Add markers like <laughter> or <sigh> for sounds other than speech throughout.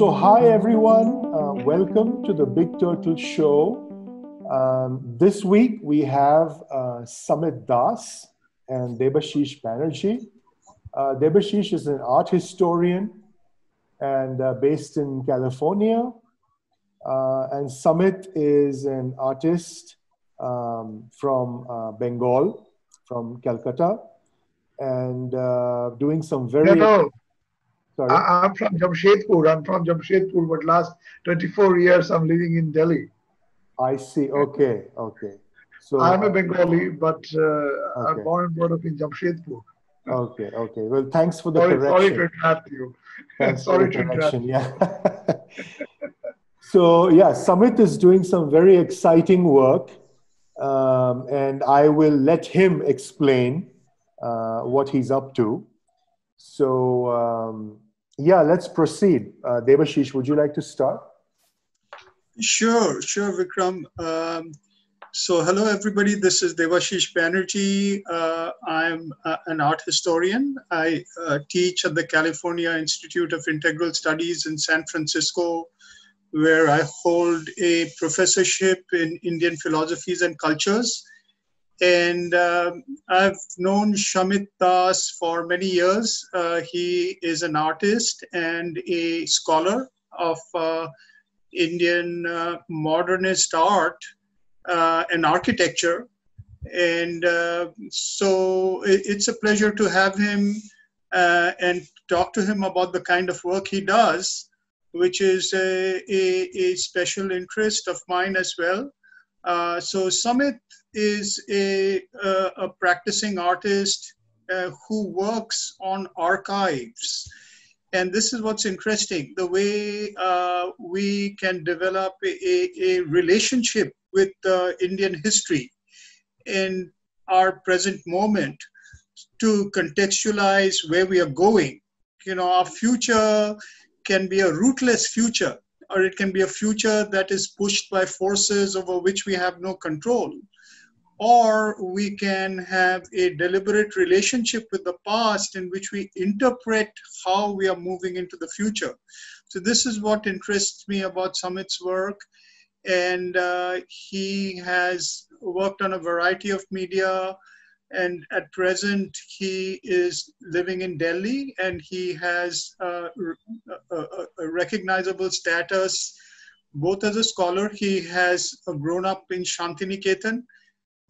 so, hi everyone. Uh, welcome to the Big Turtle Show. Um, this week we have uh, Samit Das and Debashish Banerji. Uh, Debashish is an art historian and uh, based in California. Uh, and Samit is an artist um, from uh, Bengal, from Calcutta, and uh, doing some very. Sorry. I, am from Jamshedpur. I'm from Jamshedpur, but last 24 years I'm living in Delhi. I see. Okay. Okay. So I'm a Bengali, but uh, okay. I'm born and brought up in Jamshedpur. Okay. Okay. Well, thanks for the sorry, correction. Sorry to interrupt you. <laughs> Thanks sorry the correction. Yeah. <laughs> so yeah, Samit is doing some very exciting work, um, and I will let him explain uh, what he's up to. So um, yeah, let's proceed. Uh, Devashish, would you like to start? Sure, sure, Vikram. Um, so, hello, everybody. This is Devashish Banerji. Uh, I'm uh, an art historian. I uh, teach at the California Institute of Integral Studies in San Francisco, where I hold a professorship in Indian philosophies and cultures. And um, I've known Samit Das for many years. Uh, he is an artist and a scholar of uh, Indian uh, modernist art uh, and architecture. And uh, so it, it's a pleasure to have him uh, and talk to him about the kind of work he does, which is a, a, a special interest of mine as well. Uh, so Samit is a, a, a practicing artist uh, who works on archives. And this is what's interesting the way uh, we can develop a, a relationship with uh, indian history in our present moment to contextualize where we are going. You know our future can be a rootless future or it can be a future that is pushed by forces over which we have no control or we can have a deliberate relationship with the past in which we interpret how we are moving into the future. So, this is what interests me about Samit's work. And uh, he has worked on a variety of media. And at present, he is living in Delhi and he has uh, a, a, recognizable status both as a scholar. He has grown up in Shantiniketan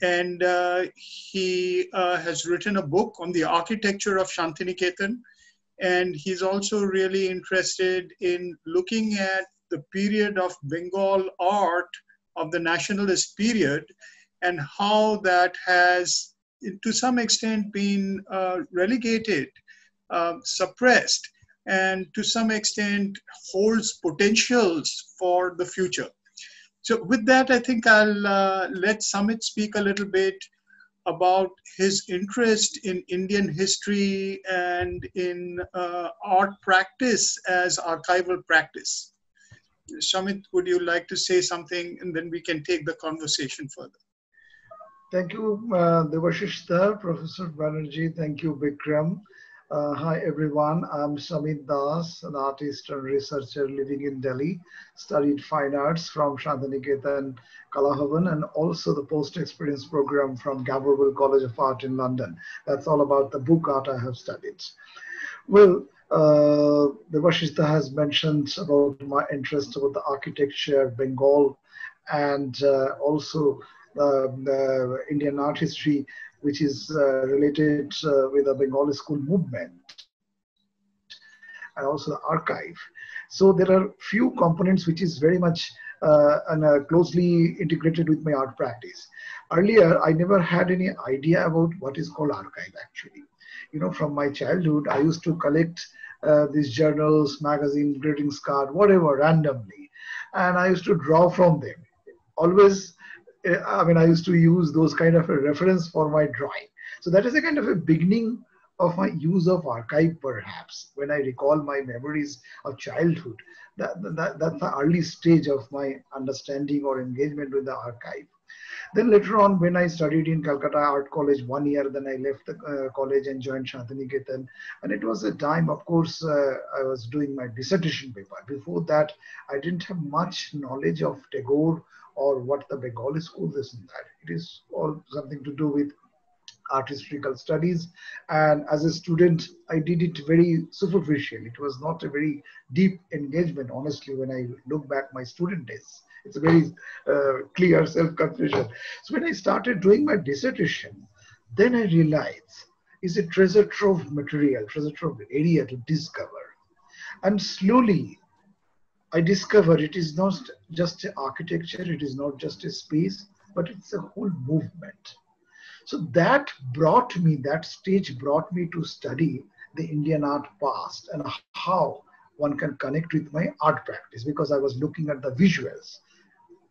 and uh, he uh, has written a book on the architecture of Shantiniketan. And he's also really interested in looking at the period of Bengal art of the nationalist period and how that has, to some extent, been uh, relegated, uh, suppressed, and to some extent holds potentials for the future. So with that, I think I'll uh, let Samit speak a little bit about his interest in Indian history and in uh, art practice as archival practice. Samit, would you like to say something and then we can take the conversation further? Thank you, uh, Professor Banerji. Thank you, Vikram. Uh, hi everyone, I'm Samit Das, an artist and researcher living in Delhi. Studied fine arts from Shantiniketan Kala and also the post-experience program from Camberwell College of Art in London. That's all about the book art I have studied. Well, uh, has mentioned about my interest about the architecture, of Bengal, and uh, also Indian art history which is uh, related uh, with the Bengali school movement and also the archive. So there are few components which is very much uh, and uh, closely integrated with my art practice. Earlier, I never had any idea about what is called archive actually. You know, from my childhood, I used to collect uh, these journals, magazines, greetings card, whatever, randomly. And I used to draw from them. Always I mean, I used to use those kind of a reference for my drawing. So that is a kind of a beginning of my use of archive, perhaps, when I recall my memories of childhood. That, that, that's the early stage of my understanding or engagement with the archive. Then later on, when I studied in Calcutta Art College one year, then I left the uh, college and joined Shantiniketan. And it was a time, of course, uh, I was doing my dissertation paper. Before that, I didn't have much knowledge of Tagore or what the Bengali school is and that. It is all something to do with art historical studies. And as a student, I did it very superficial. It was not a very deep engagement, honestly, when I look back my student days. It's a very uh, clear self-confession. So when I started doing my dissertation, then I realized it's a treasure trove material, treasure trove area to discover. And slowly, I discovered it is not just architecture, it is not just a space, but it's a whole movement. So that brought me, that stage brought me to study the Indian art past and how one can connect with my art practice because I was looking at the visuals.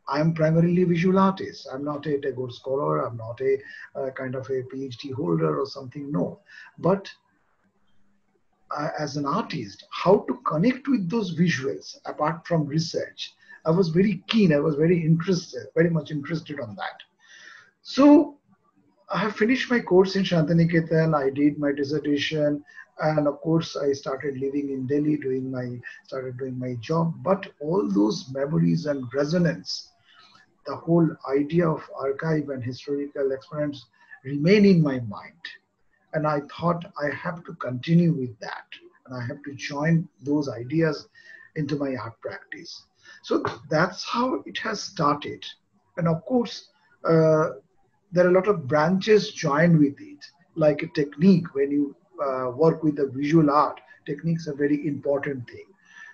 I am primarily visual artist. I'm not a Tagore scholar. I'm not a uh, kind of a PhD holder or something. No, but uh, as an artist, how to connect with those visuals apart from research. I was very keen. I was very interested, very much interested on that. So I have finished my course in Shantiniketan. I did my dissertation, and of course, I started living in Delhi, doing my started doing my job. But all those memories and resonance, the whole idea of archive and historical experiments remain in my mind. And I thought I have to continue with that, and I have to join those ideas into my art practice. So that's how it has started. And of course, uh, there are a lot of branches joined with it, like a technique when you uh, work with the visual art. Techniques are very important thing.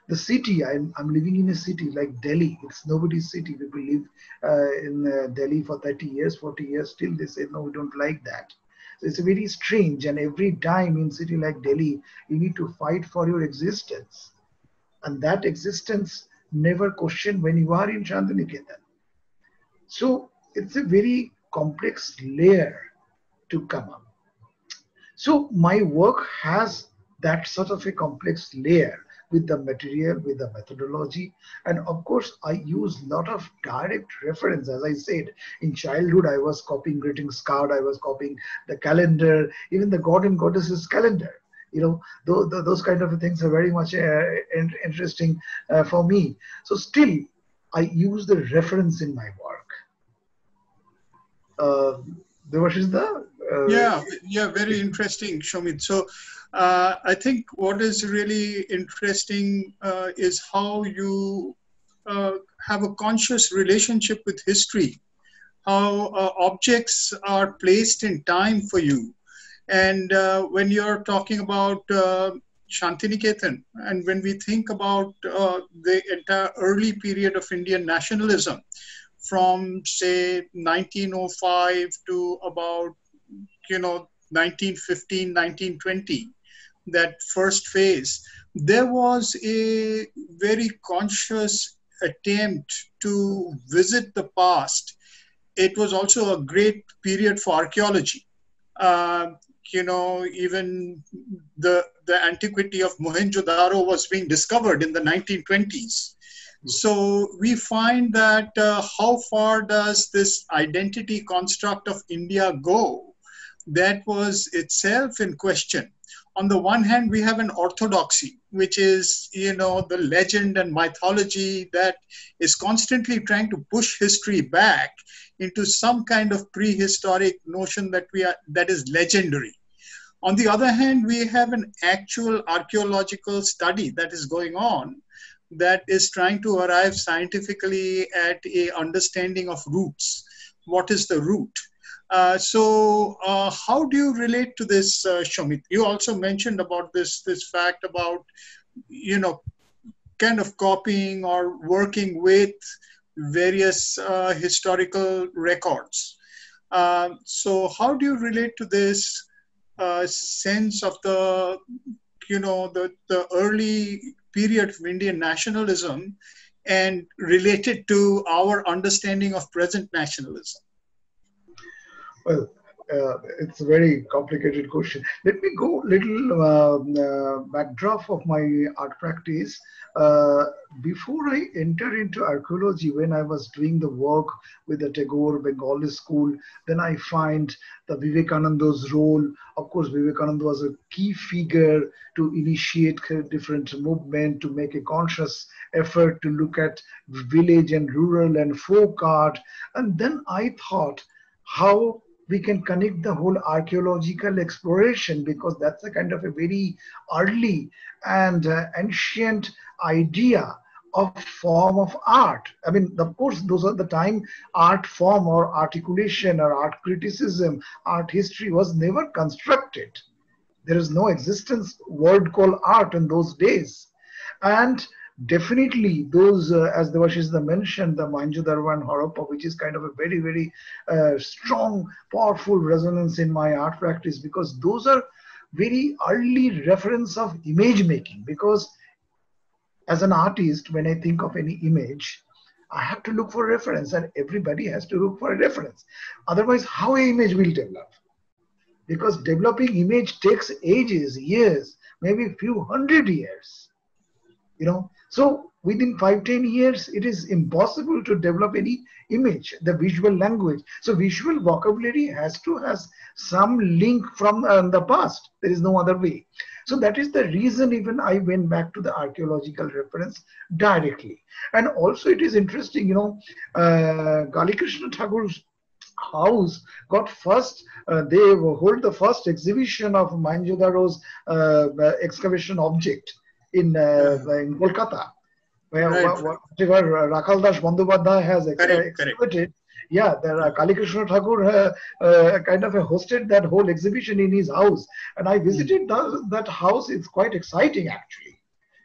The city, I'm, I'm living in a city like Delhi. It's nobody's city. People live uh, in uh, Delhi for 30 years, 40 years. Still, they say, no, we don't like that. So it's very strange. And every time in city like Delhi, you need to fight for your existence. And that existence never questioned when you are in Shantiniketan. So it's a very complex layer to come up. So my work has that sort of a complex layer with the material, with the methodology. And of course, I use a lot of direct reference. As I said, in childhood, I was copying greetings card, I was copying the calendar, even the god and goddesses calendar. You know, those, those kind of things are very much uh, interesting uh, for me. So still, I use the reference in my work uh, Devashisda? Uh, yeah, yeah, very interesting, Samit. So uh, I think what is really interesting uh, is how you uh, have a conscious relationship with history, how uh, objects are placed in time for you. And uh, when you're talking about uh, Shantiniketan, and when we think about the entire early period of Indian nationalism, from say 1905 to about you know 1915 1920 that first phase there was a very conscious attempt to visit the past it was also a great period for archaeology uh, you know even the the antiquity of mohenjo-daro was being discovered in the 1920s so we find that uh, how far does this identity construct of India go? That was itself in question. On the one hand, we have an orthodoxy, which is, you know, the legend and mythology that is constantly trying to push history back into some kind of prehistoric notion that we are that is legendary. On the other hand, we have an actual archaeological study that is going on that is trying to arrive scientifically at a understanding of roots. What is the root? Uh, so, uh, how do you relate to this, uh, Samit? You also mentioned about this this fact about, you know, kind of copying or working with various uh, historical records. Uh, so, how do you relate to this sense of the, you know, the the early period of Indian nationalism and related to our understanding of present nationalism? Well, uh, it's a very complicated question. Let me go little uh, uh, backdrop of my art practice. Uh, before I enter into archaeology, when I was doing the work with the Tagore Bengali school, then I find the Vivekananda's role. Of course, Vivekananda was a key figure to initiate different movement, to make a conscious effort to look at village and rural and folk art. And then I thought how we can connect the whole archaeological exploration because that's a kind of a very early and uh, ancient idea of form of art. I mean, of course, those are the time art form or articulation or art criticism, art history was never constructed. There is no existence word called art in those days. And definitely those, uh, as Devashish mentioned, the Mohenjo-daro and Harappa, which is kind of a very, very uh, strong, powerful resonance in my art practice because those are very early reference of image making because as an artist, when I think of any image, I have to look for reference and everybody has to look for a reference. Otherwise, how an image will develop? Because developing image takes ages, years, maybe few hundred years. You know, so within five, 10 years, it is impossible to develop any image, the visual language. So visual vocabulary has to has some link from uh, the past. There is no other way. So that is the reason even I went back to the archaeological reference directly. And also it is interesting, you know, uh, Kali Krishna Thakur's house got first, uh, they hold the first exhibition of Mohenjo-daro's uh, excavation object in, uh, in Kolkata, where right. whatever Rakhal Das Bandyopadhyay has correct, exhibited. Yeah, there are Kali Krishna Thakur uh, uh, kind of hosted that whole exhibition in his house, and I visited mm. that, that house. It's quite exciting, actually.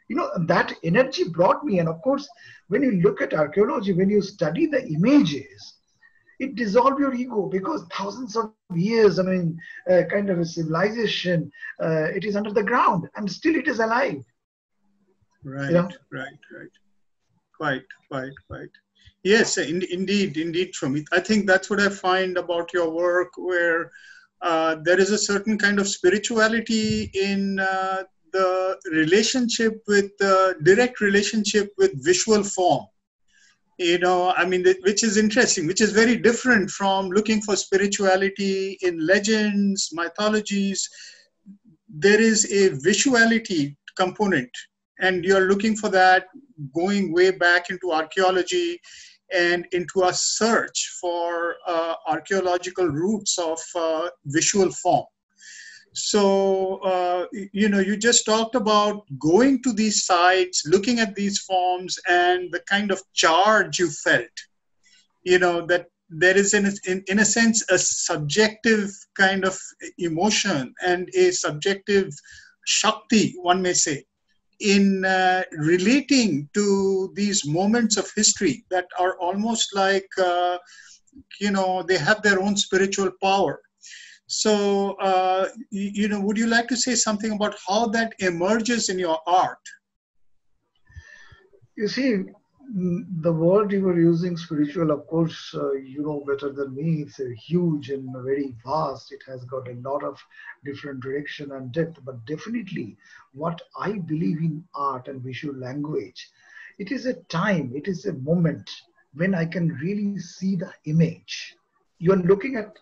You know, that energy brought me, and of course, when you look at archaeology, when you study the images, it dissolves your ego because thousands of years, I mean, uh, kind of a civilization, uh, it is under the ground and still it is alive. Right, you know? right, right. Quite, quite, quite. Yes, in, indeed, indeed, Samit. I think that's what I find about your work, where uh, there is a certain kind of spirituality in uh, the relationship with the direct relationship with visual form. You know, I mean, which is interesting, which is very different from looking for spirituality in legends, mythologies. There is a visuality component and you're looking for that going way back into archaeology and into a search for uh, archaeological roots of uh, visual form. So, uh, you know, you just talked about going to these sites, looking at these forms, and the kind of charge you felt. You know, that there is, in, in, in a sense, a subjective kind of emotion and a subjective Shakti, one may say, in uh, relating to these moments of history that are almost like, uh, you know, they have their own spiritual power. So, uh, you, you, know, would you like to say something about how that emerges in your art? You see, the word you were using, spiritual, of course, uh, you know better than me. It's a huge and very vast. It has got a lot of different direction and depth. But definitely, what I believe in art and visual language, it is a time, it is a moment when I can really see the image. You are looking at,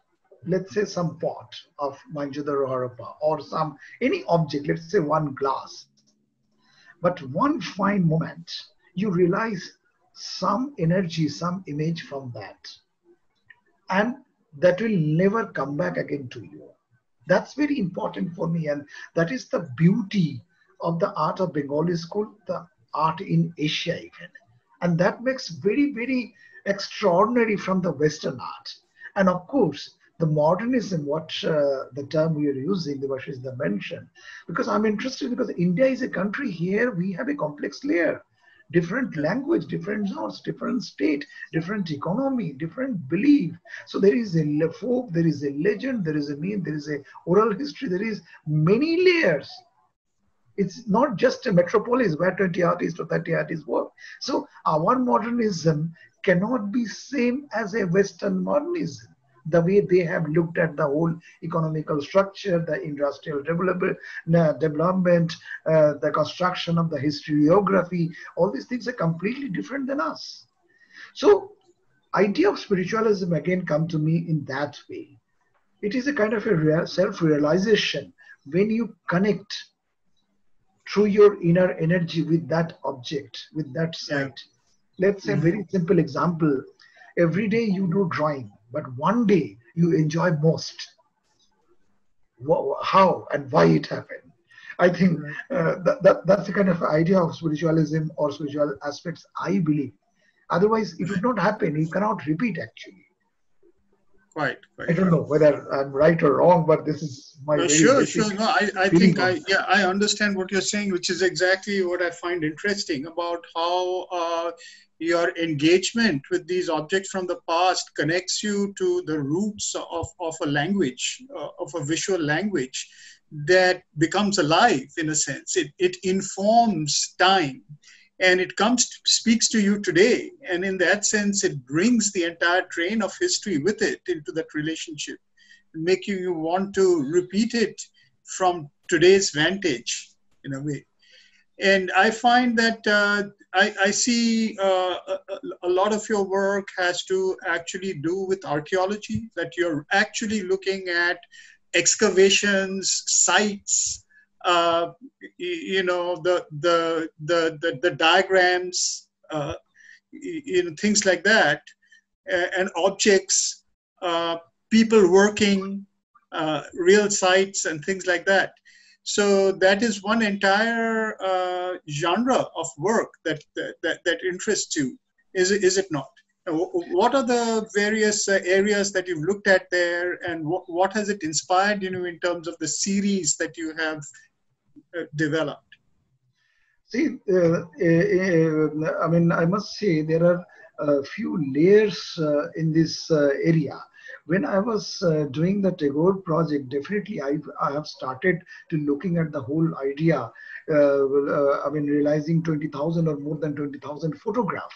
let's say, some pot of Mohenjo-daro Harappa or some any object. Let's say one glass. But one fine moment you realize some energy, some image from that. And that will never come back again to you. That's very important for me. And that is the beauty of the art of Bengali school, the art in Asia even. And that makes very, very extraordinary from the Western art. And of course, the modernism, what uh, the term we are using, the Devashish the mention, because I'm interested because India is a country here, we have a complex layer different language, different zones, different state, different economy, different belief. So there is a folk, there is a legend, there is a myth, there is a oral history, there is many layers. It's not just a metropolis where 20 artists or 30 artists work. So our modernism cannot be same as a Western modernism. The way they have looked at the whole economical structure, the industrial development, development uh, the construction of the historiography, all these things are completely different than us. So idea of spiritualism again come to me in that way. It is a kind of a self-realization when you connect through your inner energy with that object, with that sight. Yeah. Let's say mm-hmm. very simple example. Every day you do drawing, but one day you enjoy most. How and why it happened. I think uh, that, that, that's the kind of idea of spiritualism or spiritual aspects I believe. Otherwise, it would not happen. You cannot repeat actually. Quite, quite I don't know whether I'm right or wrong, but this is my. No, sure, sure. No, I, I think I, yeah, I understand what you're saying, which is exactly what I find interesting about how uh, your engagement with these objects from the past connects you to the roots of, of a language, uh, of a visual language that becomes alive in a sense. It, it informs time and it comes to, speaks to you today and in that sense it brings the entire train of history with it into that relationship making you want to repeat it from today's vantage in a way and i find that uh, I, I, see uh, a, a, lot of your work has to actually do with archaeology that you're actually looking at excavations sites uh, you know the the the the, the diagrams uh, you know things like that and objects uh, people working uh, real sites and things like that so that is one entire uh, genre of work that, that that interests you is it, is it not what are the various uh, areas that you've looked at there and what, what has it inspired you know in terms of the series that you have uh, developed? See, uh, uh, I mean, I must say there are a few layers in this area when I was uh, doing the Tagore project, definitely I, I have started to looking at the whole idea. Uh, uh, I mean, realizing 20,000 or more than 20,000 photograph.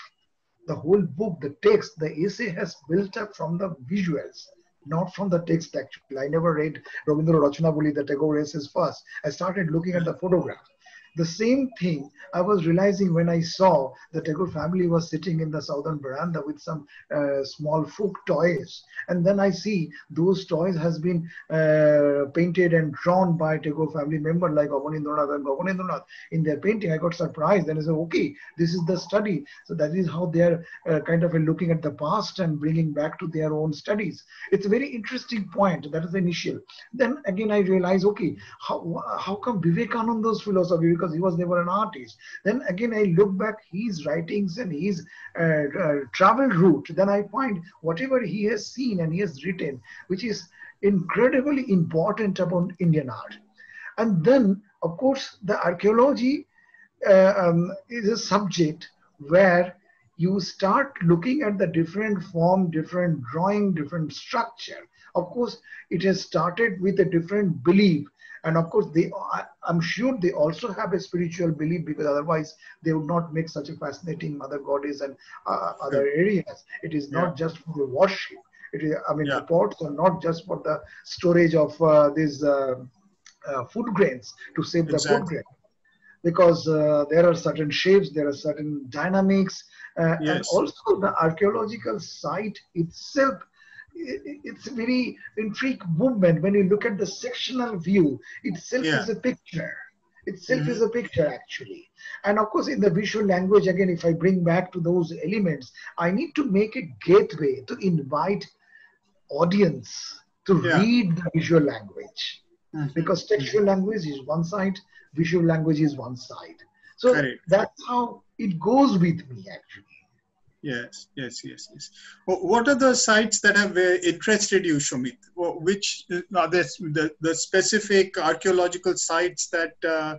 The whole book, the text, the essay has built up from the visuals not from the text actually. I never read Rabindra Rachanabali, the Tagore essays first. I started looking at the photograph. The same thing I was realizing when I saw the Tagore family was sitting in the southern veranda with some uh, small folk toys. And then I see those toys has been uh, painted and drawn by Tagore family member like Abanindranath and Gaganendranath in their painting. I got surprised and I said, okay, this is the study. So that is how they are uh, kind of looking at the past and bringing back to their own studies. It's a very interesting point. That is the initial. Then again, I realize, okay, how, how come Vivekananda's philosophy, because he was never an artist. Then again, I look back his writings and his uh, uh, travel route. Then I find whatever he has seen and he has written, which is incredibly important about Indian art. And then, of course, the archaeology uh, um, is a subject where you start looking at the different form, different drawing, different structure. Of course, it has started with a different belief and of course they i'm sure they also have a spiritual belief because otherwise they would not make such a fascinating mother goddess and uh, other areas it is not yeah. just for worship it is i mean yeah. the pots are not just for the storage of uh, these uh, uh food grains to save exactly. the food grain because uh, there are certain shapes there are certain dynamics uh, yes. and also the archaeological site itself it's a very intriguing movement when you look at the sectional view itself yeah. is a picture itself mm-hmm. is a picture actually and of course in the visual language again if i bring back to those elements i need to make a gateway to invite audience to yeah. read the visual language mm-hmm. because textual language is one side visual language is one side so that's how it goes with me actually Yes, yes, yes, yes. What are the sites that have uh, interested you, Samit? Which are the, the specific archaeological sites that uh,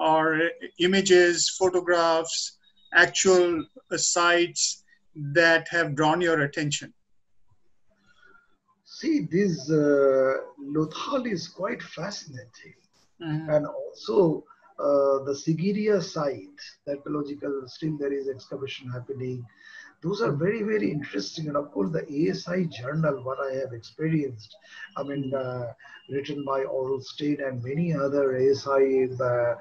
are images, photographs, actual uh, sites that have drawn your attention? See, this uh, Lothal is quite fascinating. Mm-hmm. And also, uh, the Sigiriya site, the archaeological, still there is excavation happening. Those are very, very interesting. And of course, the ASI journal, what I have experienced, I mean, uh, written by Aurel Stein and many other ASI uh,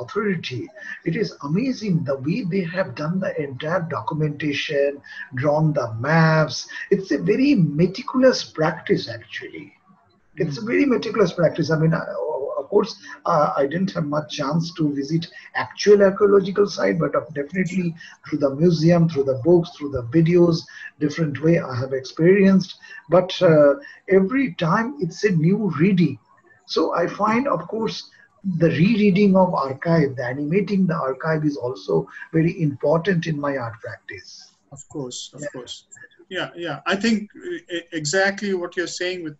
authority, it is amazing the way they have done the entire documentation, drawn the maps. It's a very meticulous practice, actually. It's a very meticulous practice. I mean, course, uh, I didn't have much chance to visit actual archaeological site, but definitely through the museum, through the books, through the videos, different way I have experienced. But uh, every time it's a new reading. So I find, of course, the rereading of archive, the animating the archive is also very important in my art practice. Of course, of yeah. course. Yeah, yeah. I think uh, exactly what you're saying with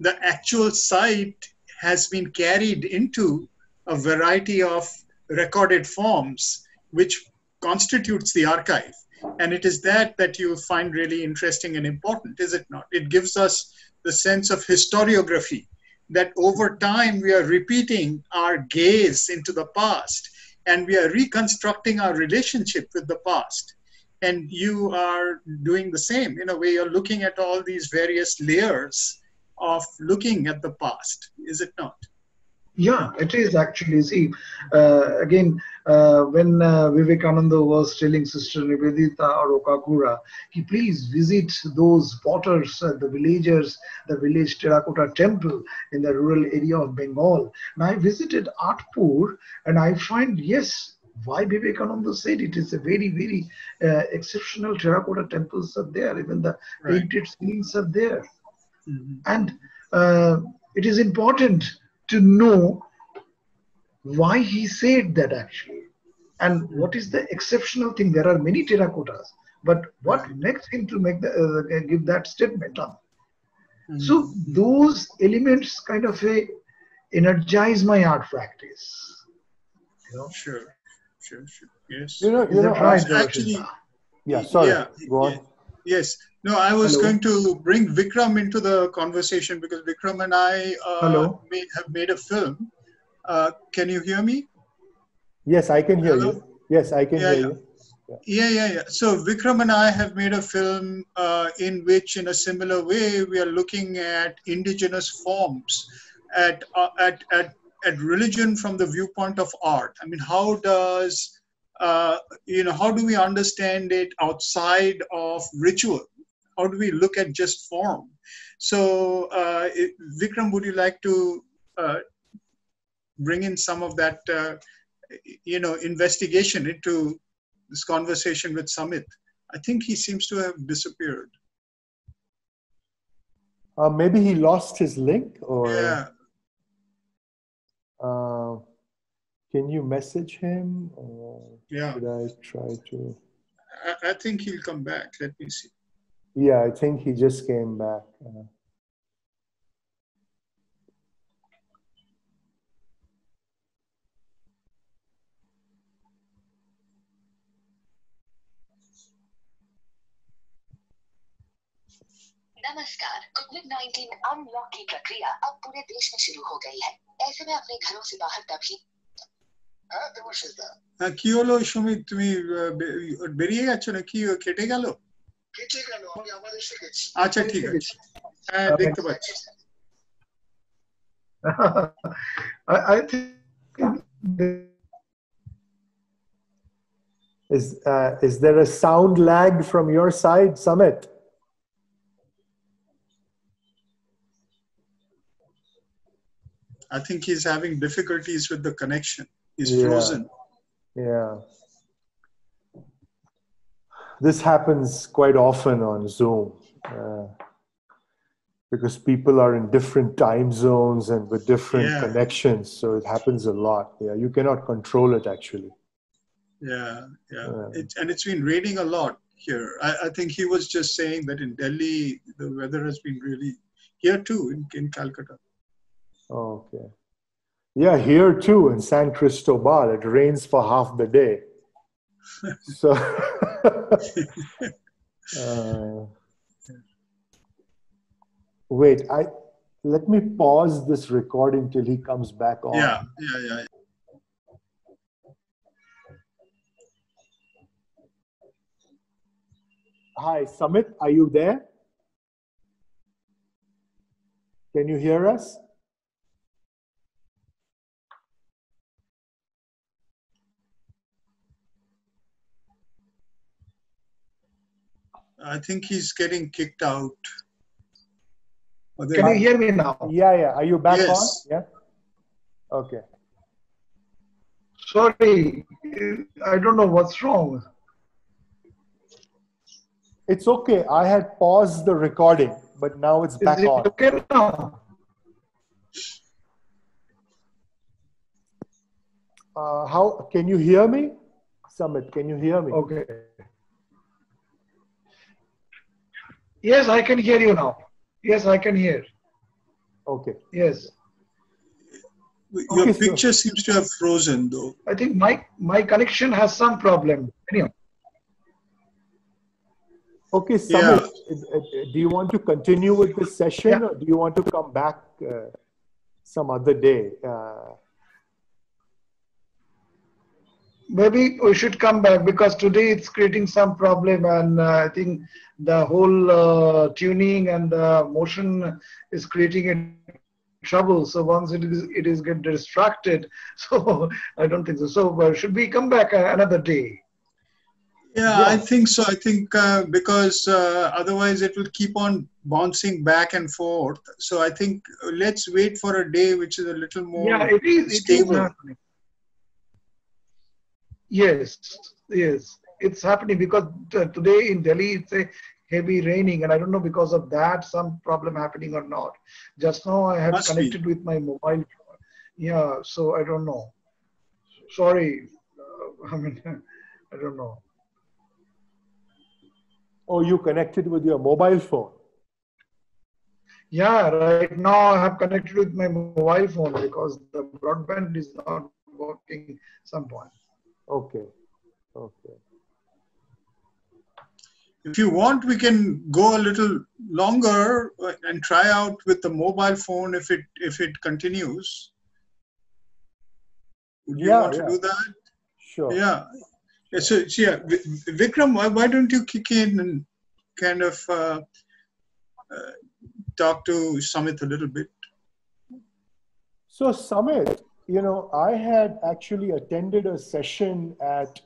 the actual site has been carried into a variety of recorded forms which constitutes the archive. And it is that that you find really interesting and important is it not? It gives us the sense of historiography that over time we are repeating our gaze into the past and we are reconstructing our relationship with the past. And you are doing the same. In a way you're looking at all these various layers of looking at the past, is it not? Yeah, it is actually. See, uh, again, uh, when uh, Vivekananda was telling Sister Nivedita or Okakura, he please visit those potters, uh, the villagers, the village terracotta temple in the rural area of Bengal. And I visited Atpur and I find, yes, why Vivekananda said it is a very, very uh, exceptional terracotta temples are there. Even the right. painted ceilings are there. Mm-hmm. And uh, it is important to know why he said that actually. And what is the exceptional thing? There are many terracottas, but what makes him to make the, uh, give that statement on? Mm-hmm. So those elements kind of a energize my art practice. You know? Sure, sure, sure. Yes. You know, you know, right, actually, yeah. Sorry. Yeah, go on. Yes. No, I was Hello. going to bring Vikram into the conversation because Vikram and I uh, made, have made a film. Uh, can you hear me? Yes, I can hear Hello? you. Yes, I can yeah, hear yeah. you. Yeah. yeah, yeah, yeah. So Vikram and I have made a film uh, in which, in a similar way, we are looking at indigenous forms, at uh, at at at religion from the viewpoint of art. I mean, how does uh, you know, how do we understand it outside of ritual? How do we look at just form? So, uh, Vikram, would you like to uh, bring in some of that, uh, you know, investigation into this conversation with Samit? I think he seems to have disappeared. Uh, maybe he lost his link, or yeah. Uh, can you message him? Or yeah. Should I try to? I, I, think he'll come back. Let me see. Yeah, I think he just came back. Uh, नमस्कार Covid 19 unlock की प्रक्रिया अब पूरे देश में शुरू हो गई है ऐसे में अपने घरों से बाहर तभी হ্যাঁ কি হলো সুমিত তুমি বেরিয়ে যাচ্ছ না কি কেটে গেল আচ্ছা ঠিক আছে হ্যাঁ দেখতে পাচ্ছি <laughs> I think is uh, is there a sound lag from your side, Samit? I think he's having difficulties with the connection. He's yeah. frozen. Yeah. This happens quite often on Zoom uh, because people are in different time zones and with different yeah. connections. So it happens a lot. Yeah, you cannot control it actually. Yeah, yeah. yeah. It, and it's been raining a lot here. I, I think he was just saying that in Delhi, the weather has been really, here too, in, in Calcutta. Okay. Yeah, here too in San Cristobal, it rains for half the day. <laughs> so, uh, wait, I let me pause this recording till he comes back on. Yeah, yeah, yeah. yeah. Hi, Samit, are you there? Can you hear us? I think he's getting kicked out. Or Can you hear me now? Yeah, yeah. Are you back Yes. on? Yeah. Okay. Sorry, I don't know what's wrong. It's okay. I had paused the recording, but now it's Is back it on. okay now? Uh, how can you hear me, Samit? Can you hear me? Okay. Yes, I can hear you now. Yes, I can hear. Okay. Yes. Your Okay, so- picture seems to have frozen though. I think my my connection has some problem. Anyhow, Okay, Samit. uh, uh, Do you want to continue with this session, Yeah. or do you want to come back uh, some other day? Uh, maybe we should come back because today it's creating some problem, and uh, I think the whole uh, tuning and the motion is creating a trouble. So once it is it is get distracted, <laughs> so I don't think so. So uh, should we come back uh, another day? Yeah, Yeah. I think so. I think uh, because uh, otherwise it will keep on bouncing back and forth. So I think let's wait for a day which is a little more. yeah, it is. It is stable. happening. Yes, yes, it's happening because today in Delhi it's a heavy raining, and I don't know because of that some problem happening or not. Just now I have Must be. connected with my mobile. Phone. Yeah, so I don't know. Sorry, uh, <laughs> I mean I don't know. or you connected with your mobile phone? Yeah, right now I have connected with my mobile phone because the broadband is not working some point. Okay. Okay. If you want, we can go a little longer and try out with the mobile phone if it if it continues. Would you Yeah, want to yeah. do that? Sure. Yeah. So yeah, Vikram, why, why don't you kick in and kind of uh, uh, talk to Samit a little bit? So, Samit, you know, I had actually attended a session at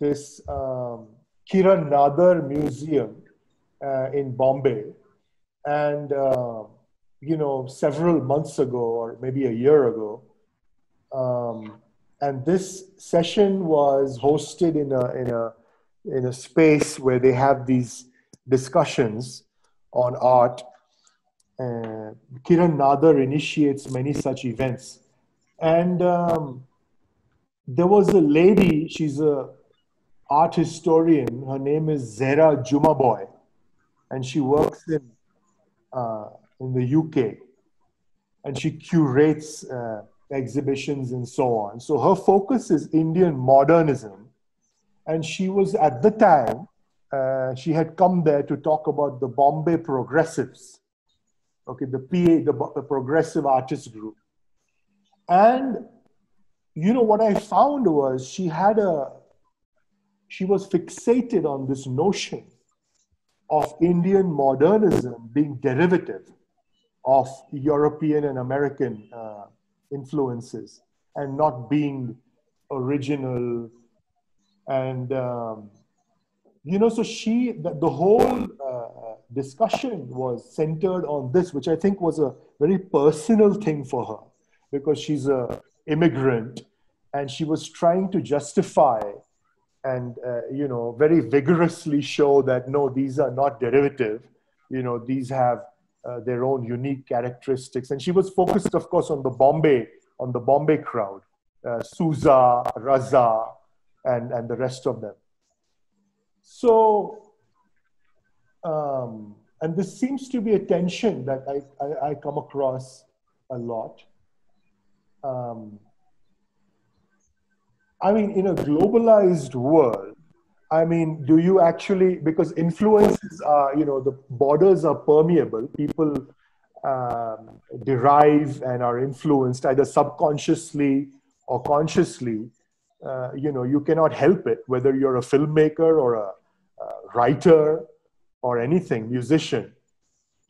this um, Kiran Nadar Museum uh, in Bombay. And, uh, you know, several months ago, or maybe a year ago. Um, and this session was hosted in a, in, a, in a space where they have these discussions on art uh, Kiran Nadar initiates many such events. And um, there was a lady, she's a art historian. Her name is Zehra Jumabhoy, and she works in uh, in the UK, and she curates uh, exhibitions and so on. So her focus is Indian modernism, and she was at the time uh, she had come there to talk about the Bombay Progressives okay, the PA, the, the Progressive Artist Group. And, you know, what I found was she had a, she was fixated on this notion of Indian modernism being derivative of European and American uh, influences and not being original. And, um, you know, so she, the, the whole uh, discussion was centered on this, which I think was a very personal thing for her because she's a immigrant and she was trying to justify and uh, you know very vigorously show that no these are not derivative. You know these have uh, their own unique characteristics. And she was focused of course on the bombay on the bombay crowd uh, souza raza and and the rest of them. So um, and this seems to be a tension that I, I, I come across a lot. Um, I mean, in a globalized world, I mean, do you actually, because influences are, you know, the borders are permeable, people um, derive and are influenced either subconsciously or consciously. Uh, you know, you cannot help it, whether you're a filmmaker or a, a writer or anything, musician.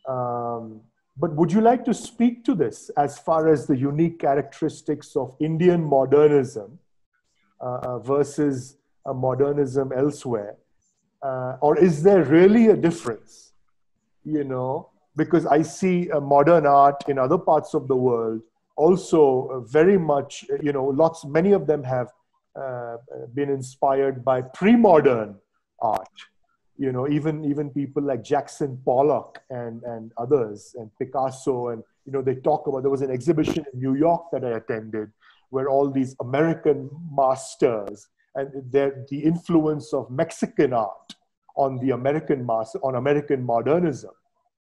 Um, but would you like to speak to this as far as the unique characteristics of Indian modernism uh, uh versus a modernism elsewhere? Uh, or is there really a difference? You know, because I see modern art in other parts of the world also uh, very much, you know, lots, many of them have uh, been inspired by pre-modern art you know even even people like jackson pollock and and others and picasso and you know they talk about there was an exhibition in new york that i attended where all these american masters and the influence of mexican art on the american master on american modernism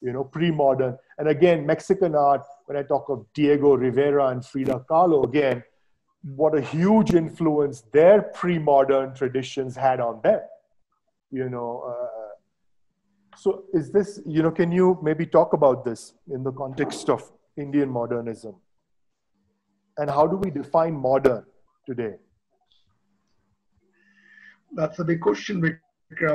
you know pre-modern. And again mexican art when i talk of diego rivera and frida kahlo again what a huge influence their pre-modern traditions had on them you know uh, so is this you know can you maybe talk about this in the context of indian modernism? And how do we define modern today? That's a big question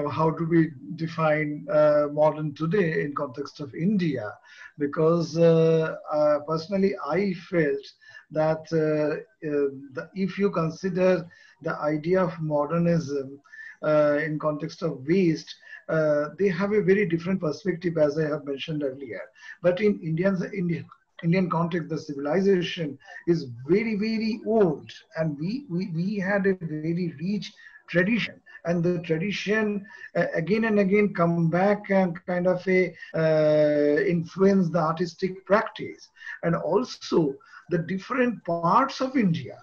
how do we define uh, modern today in context of india? Because uh, uh, personally i felt that uh, uh, the, if you consider the idea of modernism uh, in context of waste, uh, they have a very different perspective as I have mentioned earlier. But in Indian, Indian, Indian context, the civilization is very, very old and we, we, we had a very rich tradition and the tradition uh, again and again come back and kind of a uh, influence the artistic practice and also the different parts of india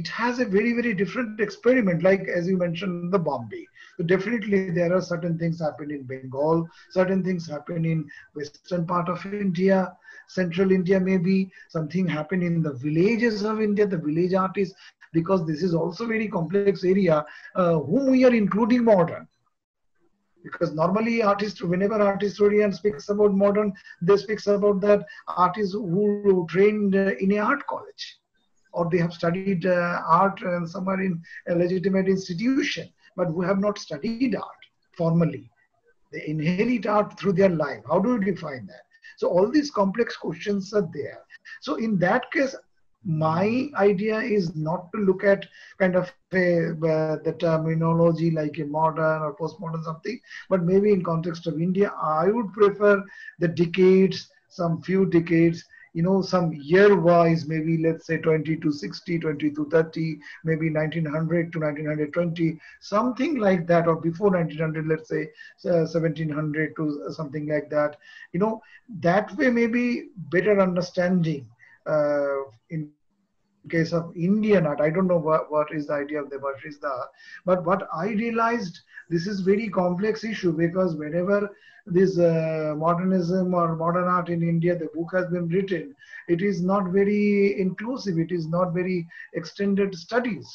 it has a very very different experiment like as you mentioned the bombay. So definitely there are certain things happen in bengal certain things happen in western part of india central india maybe. Something happen in the villages of india the village artists because this is also very complex area uh, whom we are including modern. Because normally artists whenever art historian speaks about modern they speaks about that artists who trained in a art college or they have studied uh, art and somewhere in a legitimate institution, but who have not studied art formally. They inherit art through their life. How do you define that? So all these complex questions are there. So in that case, my idea is not to look at kind of a, uh, the terminology like a modern or postmodern something, but maybe in context of India, I would prefer the decades, some few decades you know, some year wise, maybe let's say 20 to 60, 20 to 30, maybe 1900 to 1920, something like that, or before 1900, let's say uh, 1700 to something like that. You know, that way maybe better understanding uh, in case of Indian art. I don't know what, what is the idea of the Vashista, but what I realized, this is very complex issue because whenever this uh, modernism or modern art in India, the book has been written, it is not very inclusive. It is not very extended studies.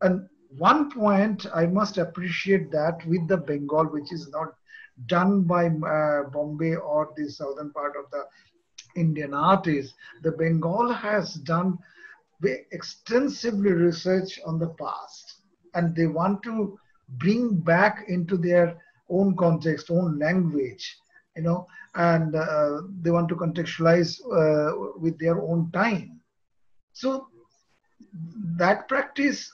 And one point I must appreciate that with the Bengal, which is not done by uh, Bombay or the southern part of the Indian artists, the Bengal has done extensively research on the past and they want to bring back into their own context, own language, you know, and uh, they want to contextualize uh, with their own time. So that practice,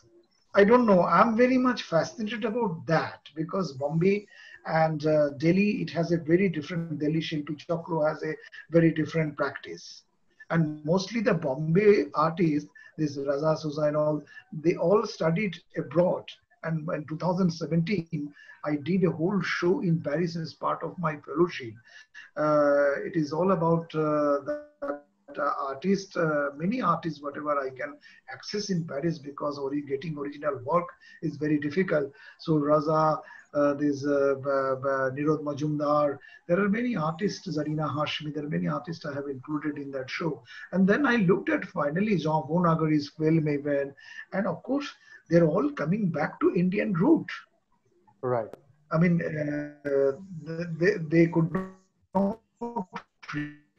I don't know, I'm very much fascinated about that because Bombay and uh, Delhi, it has a very different, Delhi Shilpi Chakra has a very different practice. And mostly the Bombay artists, this Raza Souza and all, they all studied abroad. And in 2017, I did a whole show in Paris as part of my fellowship. Uh, it is all about uh, the artists, uh, many artists, whatever I can access in Paris because getting original work is very difficult. So Raza, uh, there's uh, Nirod Majumdar, there are many artists, Zarina Hashmi, there are many artists I have included in that show. And then I looked at finally Jean Bhownagary's film even, and of course, they're all coming back to Indian root. Right. I mean, uh, they, they could not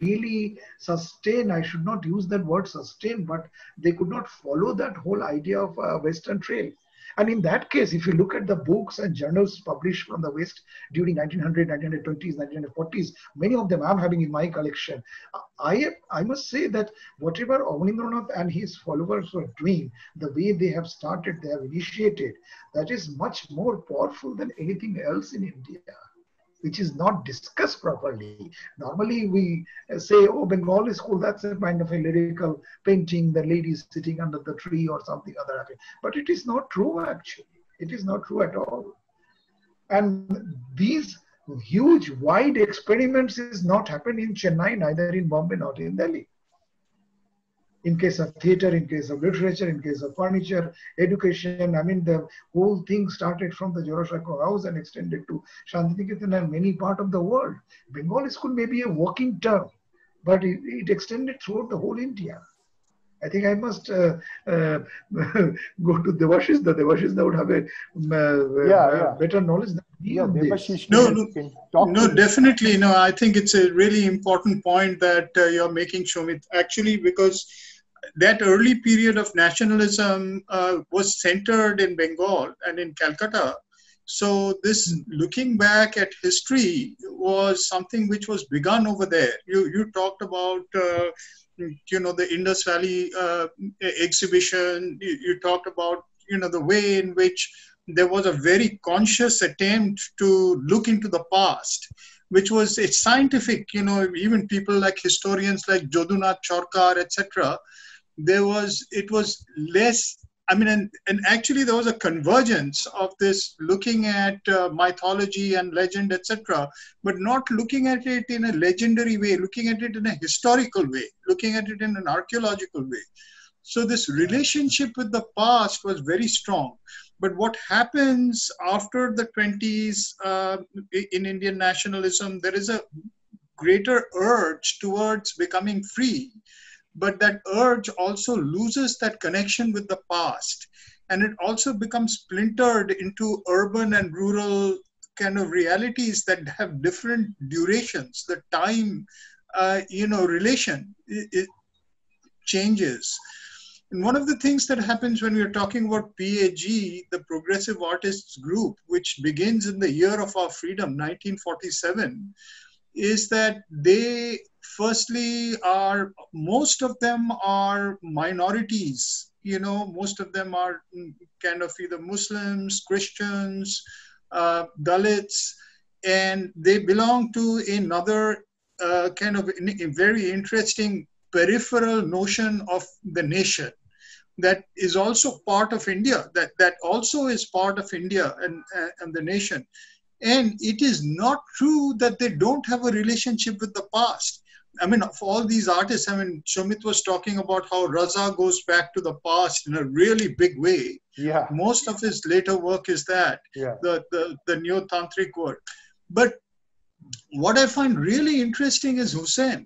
really sustain, I should not use that word sustain, but they could not follow that whole idea of a Western trail. And in that case, if you look at the books and journals published from the West during 1900, 1920s, 1940s, many of them I'm having in my collection. I, I must say that whatever Abanindranath and his followers were doing, the way they have started, they have initiated, that is much more powerful than anything else in India which is not discussed properly. Normally we say, oh, Bengali school, that's a kind of a lyrical painting, the lady is sitting under the tree or something other. But it is not true actually. It is not true at all. And these huge, wide experiments is not happening in Chennai, neither in Bombay, not in Delhi in case of theater, in case of literature, in case of furniture, education. I mean, the whole thing started from the Jorasanko house and extended to Shantiniketan and many part of the world. Bengali school may be a working term, but it, it extended throughout the whole India. I think I must uh, uh, <laughs> go to Debashish. The Debashish would have a uh, yeah, yeah. better knowledge than me yeah, Debashish no, no, no definitely. No, I think it's a really important point that uh, you're making, Samit. Actually, because that early period of nationalism uh, was centered in Bengal and in Calcutta. So this looking back at history was something which was begun over there. You you talked about uh, you know the Indus Valley uh, exhibition. You, you talked about you know the way in which there was a very conscious attempt to look into the past which was a scientific, you know, even people like historians like Jadunath Sarkar, etc., there was it was less i mean and, and actually there was a convergence of this looking at uh, mythology and legend etc but not looking at it in a legendary way looking at it in a historical way looking at it in an archaeological way. So this relationship with the past was very strong. But what happens after the 20s uh, in indian nationalism there is a greater urge towards becoming free but that urge also loses that connection with the past. And it also becomes splintered into urban and rural kind of realities that have different durations. The time uh, you know relation it, it changes. And one of the things that happens when we're talking about PAG, the Progressive Artists Group, which begins in the year of our freedom, 1947, is that they firstly are most of them are minorities you know most of them are kind of either muslims christians uh, dalits and they belong to another uh, kind of a very interesting peripheral notion of the nation that is also part of india that that also is part of india and uh, and the nation and it is not true that they don't have a relationship with the past. I mean, for all these artists, I mean, Samit was talking about how Raza goes back to the past in a really big way. Yeah. Most of his later work is that, yeah. the, the, the neo-tantric work. But what I find really interesting is Husain.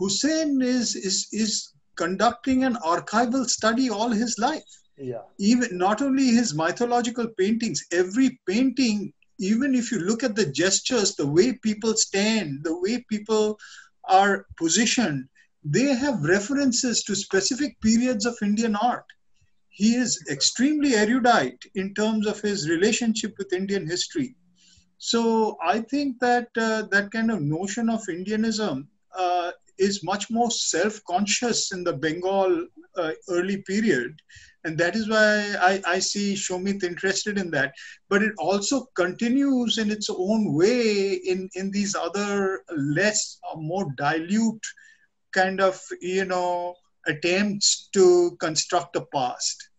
Husain is, is, is conducting an archival study all his life. Yeah. Even not only his mythological paintings, every painting even if you look at the gestures, the way people stand, the way people are positioned, they have references to specific periods of Indian art. He is extremely erudite in terms of his relationship with Indian history. So I think that uh, that kind of notion of Indianism uh, is much more self-conscious in the Bengal uh, early period and that is why I, I see Samit interested in that. But it also continues in its own way in, in these other less, uh, more dilute kind of, you know, attempts to construct the past.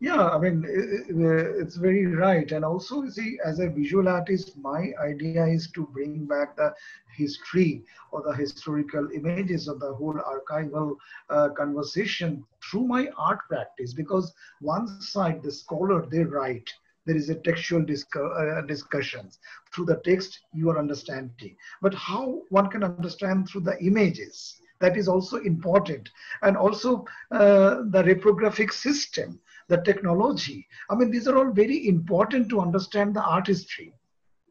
Yeah, I mean, it's very right. And also, see, as a visual artist, my idea is to bring back the history or the historical images of the whole archival uh, conversation through my art practice. Because one side, the scholar, they write, there is a textual uh, discussions. Through the text, you are understanding. But how one can understand through the images, that is also important. And also uh, the reprographic system the technology. I mean, these are all very important to understand the art history.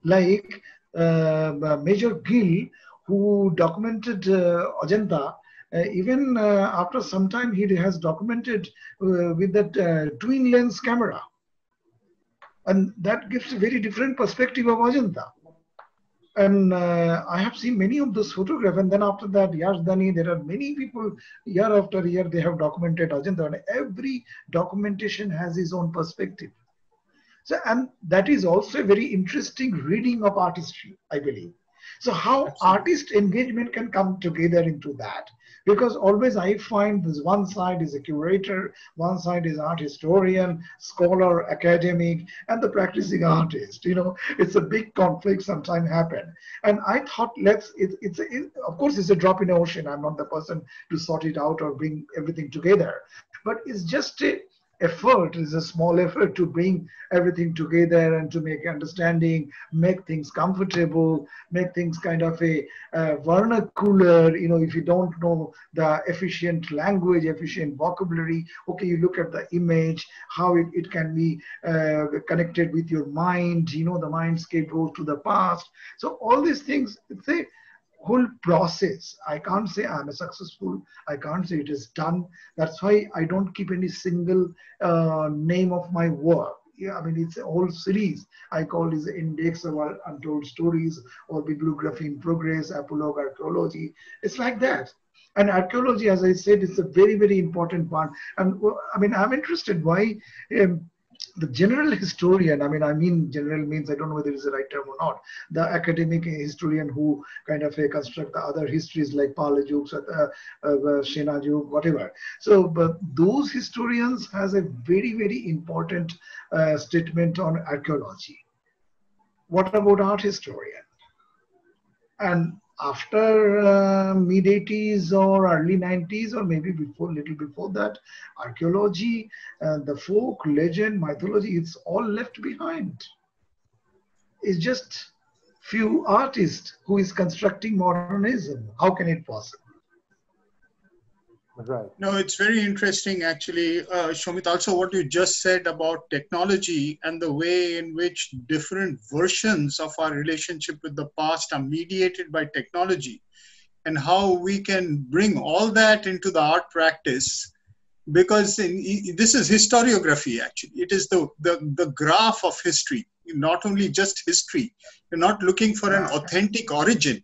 Like Major Gill, who documented uh, Ajanta, uh, even uh, after some time, he has documented uh, with that uh, twin lens camera. And that gives a very different perspective of Ajanta. And uh, I have seen many of those photographs. And then after that, Yazdani, there are many people year after year, they have documented Ajanta. And every documentation has its own perspective. So, and that is also a very interesting reading of artistry, I believe. So how Absolutely. artist engagement can come together into that? Because always I find this one side is a curator, one side is art historian, scholar, academic, and the practicing artist. You know, it's a big conflict sometimes happen. And I thought, let's, it, it's, a, it, of course, it's a drop in the ocean. I'm not the person to sort it out or bring everything together. But it's just a, effort is a small effort to bring everything together and to make understanding, make things comfortable, make things kind of a uh, vernacular. You know, if you don't know the efficient language, efficient vocabulary, okay, you look at the image, how it, it can be uh, connected with your mind. You know, the mindscape goes to the past. So all these things, whole process. I can't say I'm a successful. I can't say it is done. That's why I don't keep any single uh, name of my work. Yeah, I mean it's a whole series. I call this index of untold stories or bibliography in progress, apologue archaeology. It's like that. And archaeology, as I said, is a very, very important part. And I mean, I'm interested why um, the general historian, I mean, I mean general means I don't know whether it's the right term or not. The academic historian who kind of uh, construct the other histories like Palajuk, uh, uh, Senajuk, whatever. So, but those historians has a very very important uh, statement on archaeology. What about art historian? And after uh, mid 80s or early 90s or maybe before little before that archaeology uh, the folk legend mythology it's all left behind. It's just few artists who is constructing modernism. How can it possible Right. No, it's very interesting, actually, uh, Samit. Also, what you just said about technology and the way in which different versions of our relationship with the past are mediated by technology, and how we can bring all that into the art practice. Because in, this is historiography, actually. It is the, the, the graph of history, not only just history. You're not looking for an authentic origin,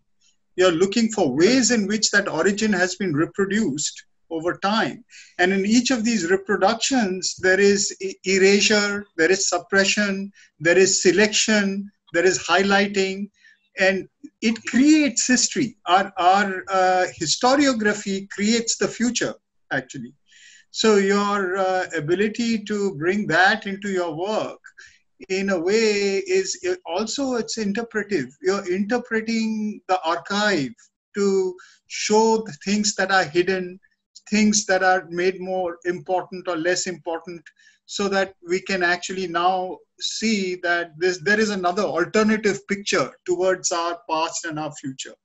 you're looking for ways in which that origin has been reproduced over time. And in each of these reproductions, there is erasure, there is suppression, there is selection, there is highlighting, and it creates history. Our, our uh, historiography creates the future, actually. So your uh, ability to bring that into your work in a way is also it's interpretive you're interpreting the archive to show the things that are hidden things that are made more important or less important so that we can actually now see that this, there is another alternative picture towards our past and our future.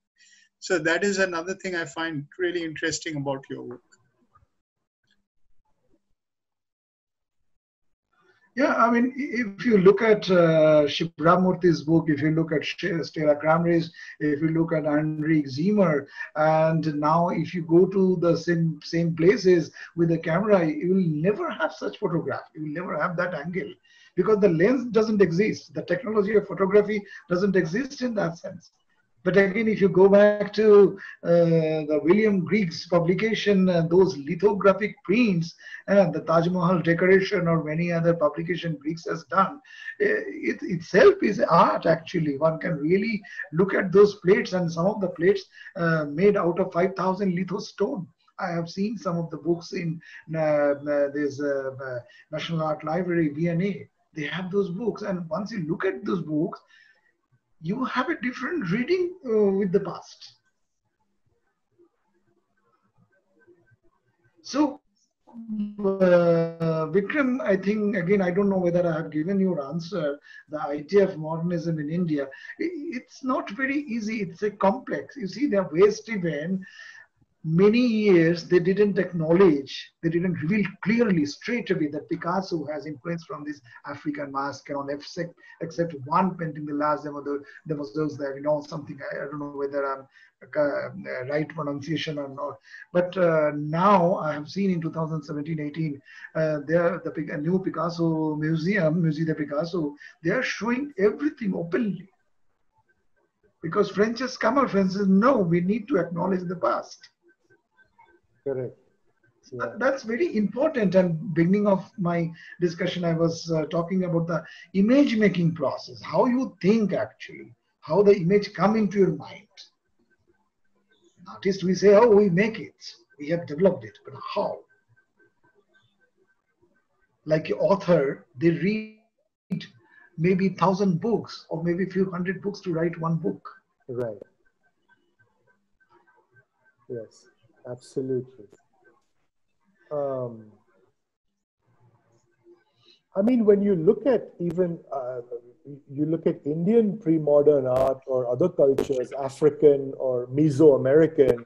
So that is another thing I find really interesting about your work. Yeah, I mean, if you look at uh, Sivaramamurti's book, if you look at Stella Kramrisch's, if you look at Heinrich Zimmer, and now if you go to the same, same places with the camera, you will never have such photograph. You will never have that angle because the lens doesn't exist. The technology of photography doesn't exist in that sense. But again, if you go back to uh, the William Griggs publication, uh, those lithographic prints, and the Taj Mahal decoration or many other publication Griggs has done, uh, it itself is art actually. One can really look at those plates and some of the plates uh, made out of 5,000 litho stone. I have seen some of the books in uh, uh, this National Art Library, V&A. They have those books, and once you look at those books, you have a different reading uh, with the past. So, uh, Vikram, I think, again, I don't know whether I have given your answer. The idea of modernism in India, it's not very easy. It's a complex. You see, the West even, many years they didn't acknowledge, they didn't reveal clearly straight away that Picasso has influence from this African mask and on except, except one painting, the last there, were there was those that, you know, something, I, I don't know whether I'm uh, right pronunciation or not. But uh, now I have seen in 2017-18, uh, there the new Picasso museum, Musée de Picasso, they are showing everything openly. Because French has come out, French says, no, we need to acknowledge the past. Correct. Yeah. That's very important. And beginning of my discussion, I was uh, talking about the image making process, how you think actually, how the image come into your mind. Artist, we say, oh, we make it, we have developed it, but how? Like author, they read maybe thousand books or maybe a few hundred books to write one book. Right. Yes absolutely. Um, I mean, when you look at even uh, you look at Indian pre-modern art or other cultures, African or Mesoamerican,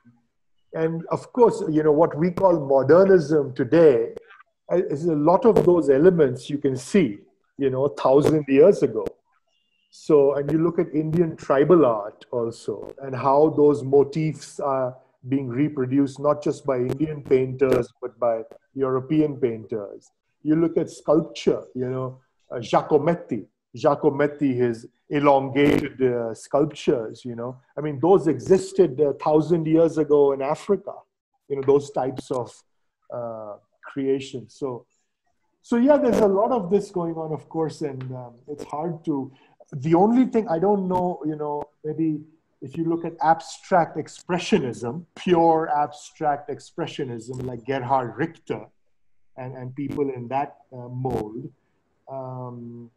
and of course, you know what we call modernism today uh, is a lot of those elements you can see, you know, a thousand years ago. So, and you look at Indian tribal art also, and how those motifs are being reproduced not just by Indian painters but by European painters. You look at sculpture, you know, uh, Giacometti, Giacometti, his elongated uh, sculptures, you know, I mean, those existed a thousand years ago in Africa, you know, those types of uh, creations. So, so yeah, there's a lot of this going on, of course, and um, it's hard to. The only thing I don't know, you know, maybe if you look at abstract expressionism, pure abstract expressionism, like Gerhard Richter and, and people in that uh, mold, um,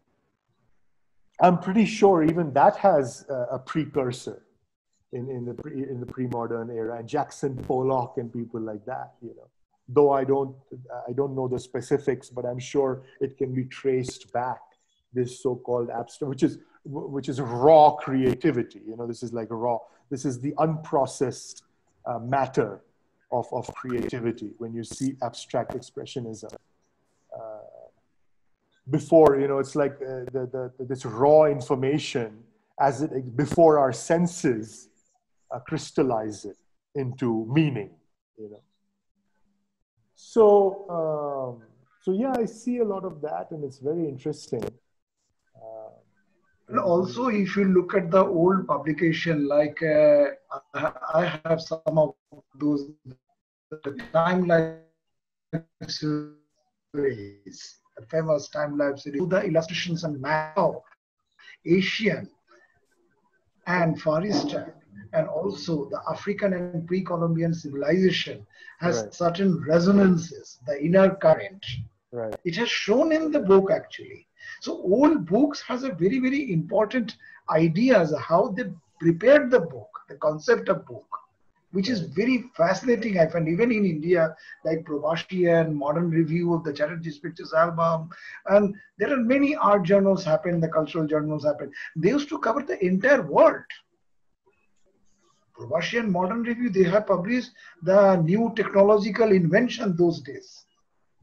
I'm pretty sure even that has a, a precursor in, in, the pre, in the pre-modern era, and Jackson Pollock and people like that, you know. Though I don't, I don't know the specifics, but I'm sure it can be traced back this so-called abstract, which is which is raw creativity. You know, this is like raw. This is the unprocessed uh, matter of, of creativity when you see abstract expressionism. Uh, before, you know, it's like uh, the, the, this raw information as it before our senses uh, crystallize it into meaning. You know. So, um, so yeah, I see a lot of that, and it's very interesting. And also, if you look at the old publication, like uh, I have some of those time series, the famous time lapse series, the illustrations and now Asian and Far Eastern and also the African and pre-Columbian civilization has right. certain resonances, the inner current. Right. It has shown in the book actually. So old books has a very, very important ideas how they prepared the book, the concept of book, which is very fascinating. I find even in India, like and Modern Review of the Chatterjee's Pictures album, and there are many art journals happen, the cultural journals happen. They used to cover the entire world. and Modern Review, they have published the new technological invention those days.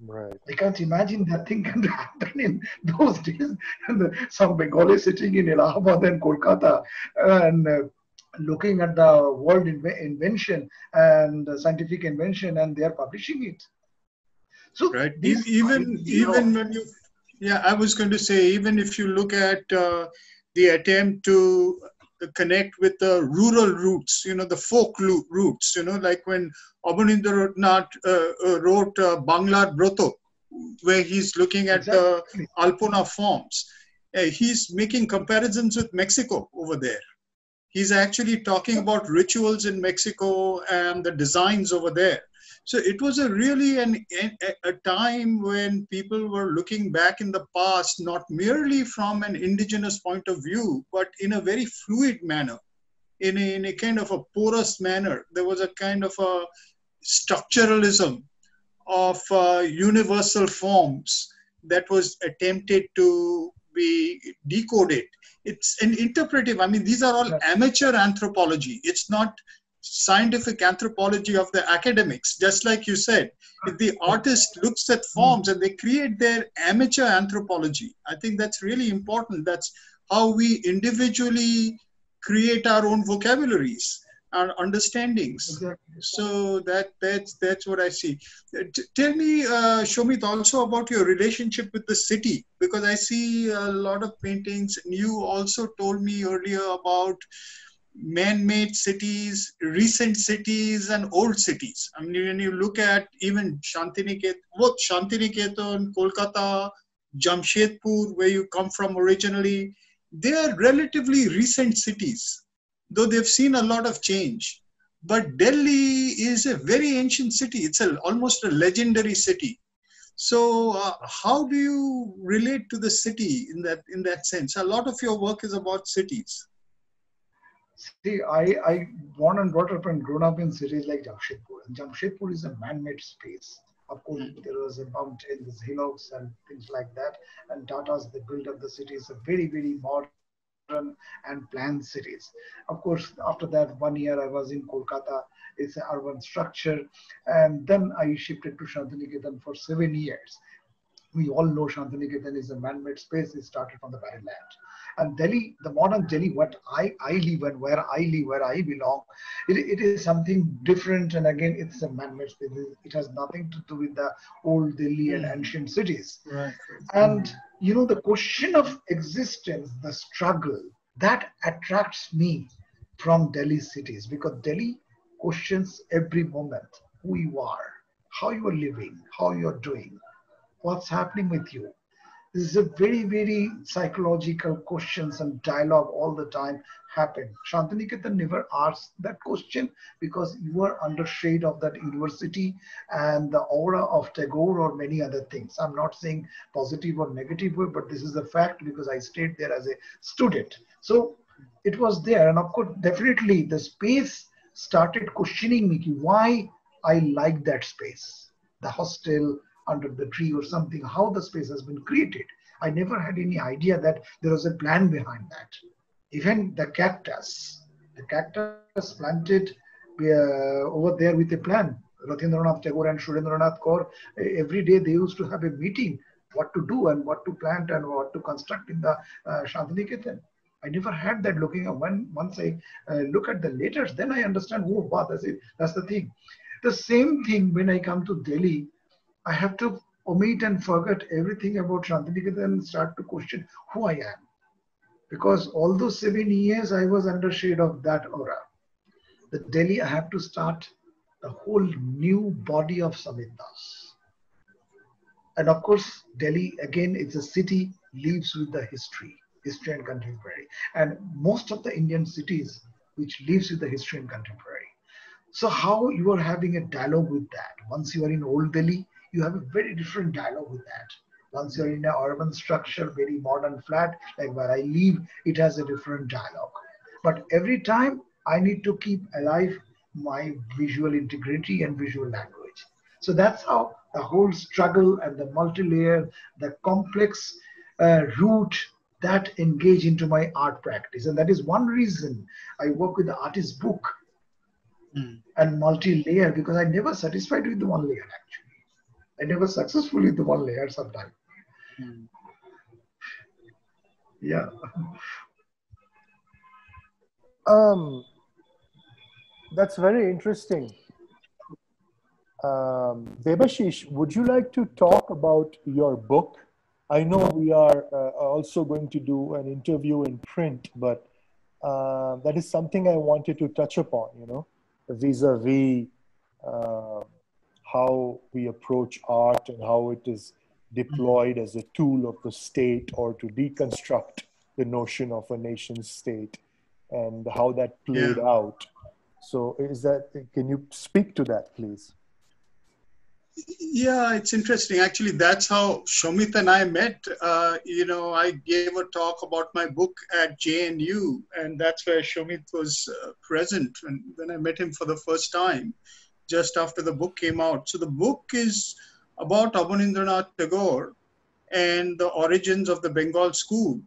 Right. I can't imagine that thing can <laughs> happen in those days. And some Bengali sitting in Allahabad and Kolkata and uh, looking at the world inv- invention and scientific invention, and they are publishing it. So right. even even when you, yeah, I was going to say even if you look at uh, the attempt to connect with the rural roots, you know, the folk roots, you know, like when Abanindranath uh, uh, wrote uh, Banglar Broto, where he's looking at exactly. the Alpona forms. Uh, he's making comparisons with Mexico over there. He's actually talking about rituals in Mexico and the designs over there. So it was a really an, a time when people were looking back in the past, not merely from an indigenous point of view, but in a very fluid manner, in a, in a kind of a porous manner. There was a kind of a structuralism of uh, universal forms that was attempted to be decoded. It's an interpretive, I mean, these are all amateur anthropology. It's not scientific anthropology of the academics. Just like you said, if the artist looks at forms and they create their amateur anthropology, I think that's really important. That's how we individually create our own vocabularies our understandings. Exactly. So that that's that's what I see. T- tell me, uh, Samit, also about your relationship with the city because I see a lot of paintings. You also told me earlier about man-made cities, recent cities, and old cities. I mean, when you look at even Shantiniketan, both Shantiniketan, Kolkata, Jamshedpur, where you come from originally, they are relatively recent cities though they've seen a lot of change. But Delhi is a very ancient city. It's a, almost a legendary city. So, uh, how do you relate to the city in that in that sense? A lot of your work is about cities. See, I, I born and brought up and grown up in cities like Jamshedpur. And Jamshedpur is a man-made space. Of course, there was a mountain, there's hillocks and things like that. And Tata's, they built up the city. It's a very, very modern and planned cities. Of course, after that one year I was in Kolkata, it's an urban structure. And then I shifted to Shantiniketan for seven years. We all know Shantiniketan is a man-made space. It started from the barren land. And Delhi, the modern Delhi, what I, I live and where I live, where I belong, it, it is something different. And again, it's a man-made space. It has nothing to do with the old Delhi and hmm. ancient cities. Right. And you know, the question of existence, the struggle, that attracts me from Delhi cities because Delhi questions every moment who you are, how you are living, how you are doing, what's happening with you. This is a very, very psychological questions and dialogue all the time happen. Shantiniketan never asks that question because you are under shade of that university and the aura of Tagore or many other things. I'm not saying positive or negative way, but this is a fact because I stayed there as a student. So it was there. And of course, definitely the space started questioning me why I like that space. The hostel, under the tree or something, how the space has been created. I never had any idea that there was a plan behind that. Even the cactus, the cactus planted uh, over there with a plan. Rathindranath Tagore and Surendranath Kar, every day they used to have a meeting what to do and what to plant and what to construct in the uh, Shantiniketan. I never had that looking at when once I uh, look at the letters, then I understand, oh, wow, that's it. That's the thing. The same thing when I come to Delhi, I have to omit and forget everything about Shantiniketan and start to question who I am. Because all those seven years I was under shade of that aura. The Delhi, I have to start a whole new body of Samit And of course, Delhi, again, it's a city, lives with the history, history and contemporary. And most of the Indian cities which lives with the history and contemporary. So how you are having a dialogue with that? Once you are in Old Delhi, you have a very different dialogue with that. Once you're in an urban structure, very modern flat, like where I live, it has a different dialogue. But every time I need to keep alive my visual integrity and visual language. So that's how the whole struggle and the multi-layer, the complex uh, route that engage into my art practice. And that is one reason I work with the artist book mm. and multi-layer because I never satisfied with the one layer actually. I never successfully the one layer sometime. Mm. Yeah. Um, that's very interesting. Um, Debashish, would you like to talk about your book? I know we are uh, also going to do an interview in print, but uh, that is something I wanted to touch upon, you know, vis-a-vis uh, how we approach art and how it is deployed as a tool of the state or to deconstruct the notion of a nation state and how that played yeah. out. So, is that, can you speak to that, please? Yeah, it's interesting. Actually, that's how Samit and I met. Uh, you know, I gave a talk about my book at JNU, and that's where Samit was uh, present. And then I met him for the first time just after the book came out. So the book is about Abanindranath Tagore and the origins of the Bengal school.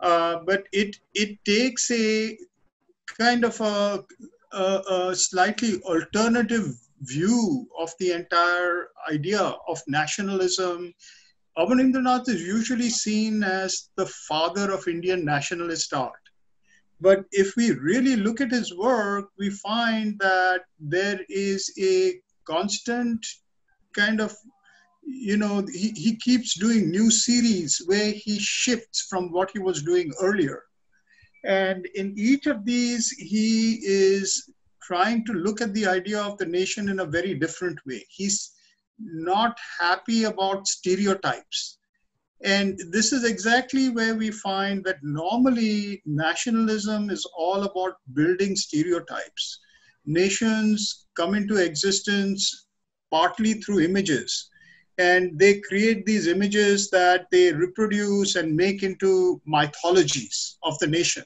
Uh, but it it takes a kind of a a, a slightly alternative view of the entire idea of nationalism. Abanindranath is usually seen as the father of Indian nationalist art. But if we really look at his work, we find that there is a constant kind of, you know, he, he keeps doing new series where he shifts from what he was doing earlier. And in each of these, he is trying to look at the idea of the nation in a very different way. He's not happy about stereotypes. And this is exactly where we find that normally nationalism is all about building stereotypes. Nations come into existence partly through images, and they create these images that they reproduce and make into mythologies of the nation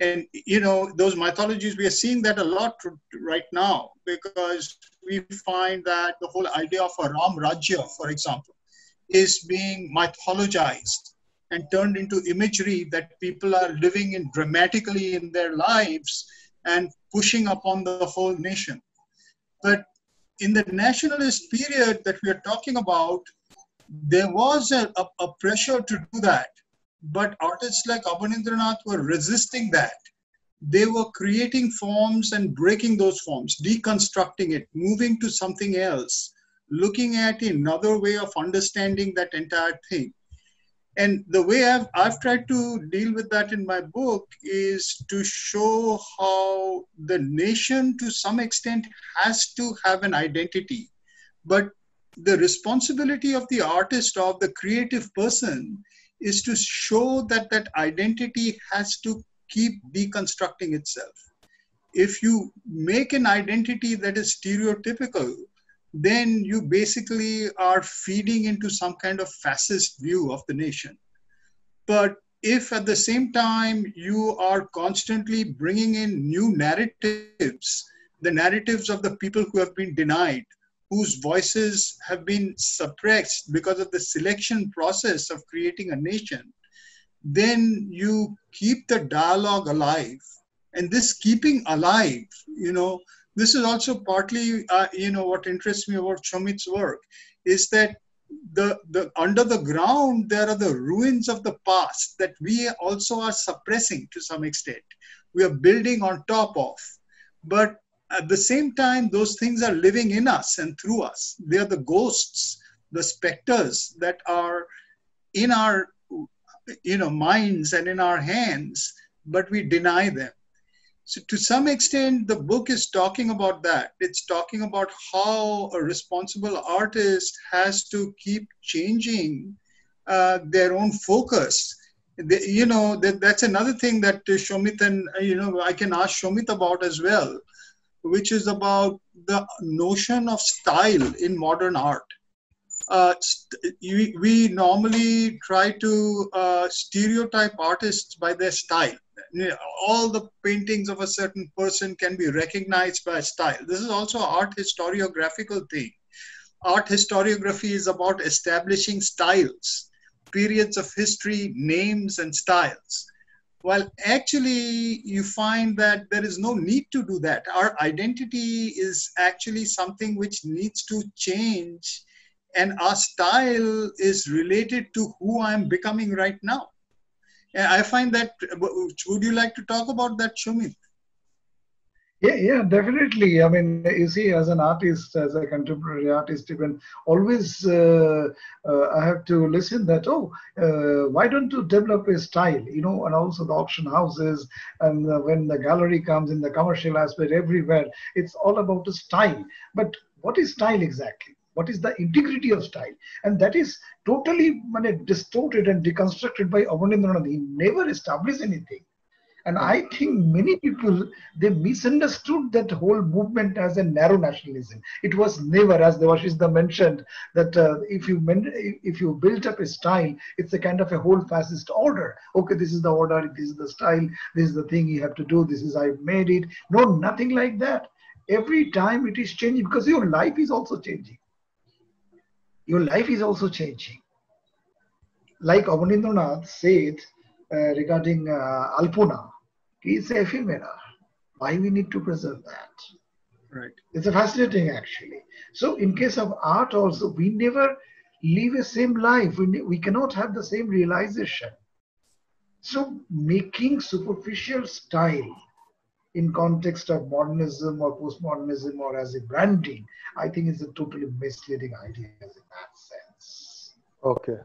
and you know those mythologies we are seeing that a lot right now because we find that the whole idea of a ram rajya for example is being mythologized and turned into imagery that people are living in dramatically in their lives and pushing upon the whole nation. But in the nationalist period that we are talking about there was a, a, a pressure to do that. But artists like Abanindranath were resisting that. They were creating forms and breaking those forms, deconstructing it, moving to something else, looking at another way of understanding that entire thing. And the way I've, I've tried to deal with that in my book is to show how the nation, to some extent, has to have an identity. But the responsibility of the artist, of the creative person, is to show that that identity has to keep deconstructing itself. If you make an identity that is stereotypical, then you basically are feeding into some kind of fascist view of the nation. But if at the same time you are constantly bringing in new narratives, the narratives of the people who have been denied, whose voices have been suppressed because of the selection process of creating a nation, then you keep the dialogue alive. And this keeping alive, you know, this is also partly, uh, you know, what interests me about Samit's work is that the, the under the ground there are the ruins of the past that we also are suppressing to some extent. We are building on top of, but at the same time, those things are living in us and through us. They are the ghosts, the specters that are in our you know minds and in our hands, but we deny them. So to some extent, the book is talking about that. It's talking about how a responsible artist has to keep changing uh, their own focus. You know, that, that's another thing that Samit and, you know, I can ask Samit about as well which is about the notion of style in modern art. Uh, st- we, we, normally try to uh, stereotype artists by their style. All the paintings of a certain person can be recognized by style. This is also art historiographical thing. Art historiography is about establishing styles, periods of history, names, and styles. Well, actually, you find that there is no need to do that. Our identity is actually something which needs to change, and our style is related to who I'm becoming right now. I find that. Would you like to talk about that, Samit? Yeah, yeah, definitely. I mean, you see, as an artist, as a contemporary artist, even always uh, uh, I have to listen that, oh, uh, why don't you develop a style, you know, and also the auction houses and when the gallery comes in the commercial aspect everywhere, it's all about the style. But what is style exactly? What is the integrity of style? And that is totally distorted and deconstructed by Abanindranath. He never established anything and I think many people they misunderstood that whole movement as a narrow nationalism. It was never, as Debashishda mentioned, that uh, if you if you built up a style, it's a kind of a whole fascist order. Okay, this is the order, this is the style, this is the thing you have to do. This is I've made it. No, nothing like that. Every time it is changing because your life is also changing. Your life is also changing. Like Abanindranath said uh, regarding uh, Alpona, is ephemeral. Why we need to preserve that? Right. It's a fascinating actually. So in case of art also, we never live a same life. We, we cannot have the same realization. So making superficial style in context of modernism or postmodernism or as a branding, I think is a totally misleading idea in that sense. Okay.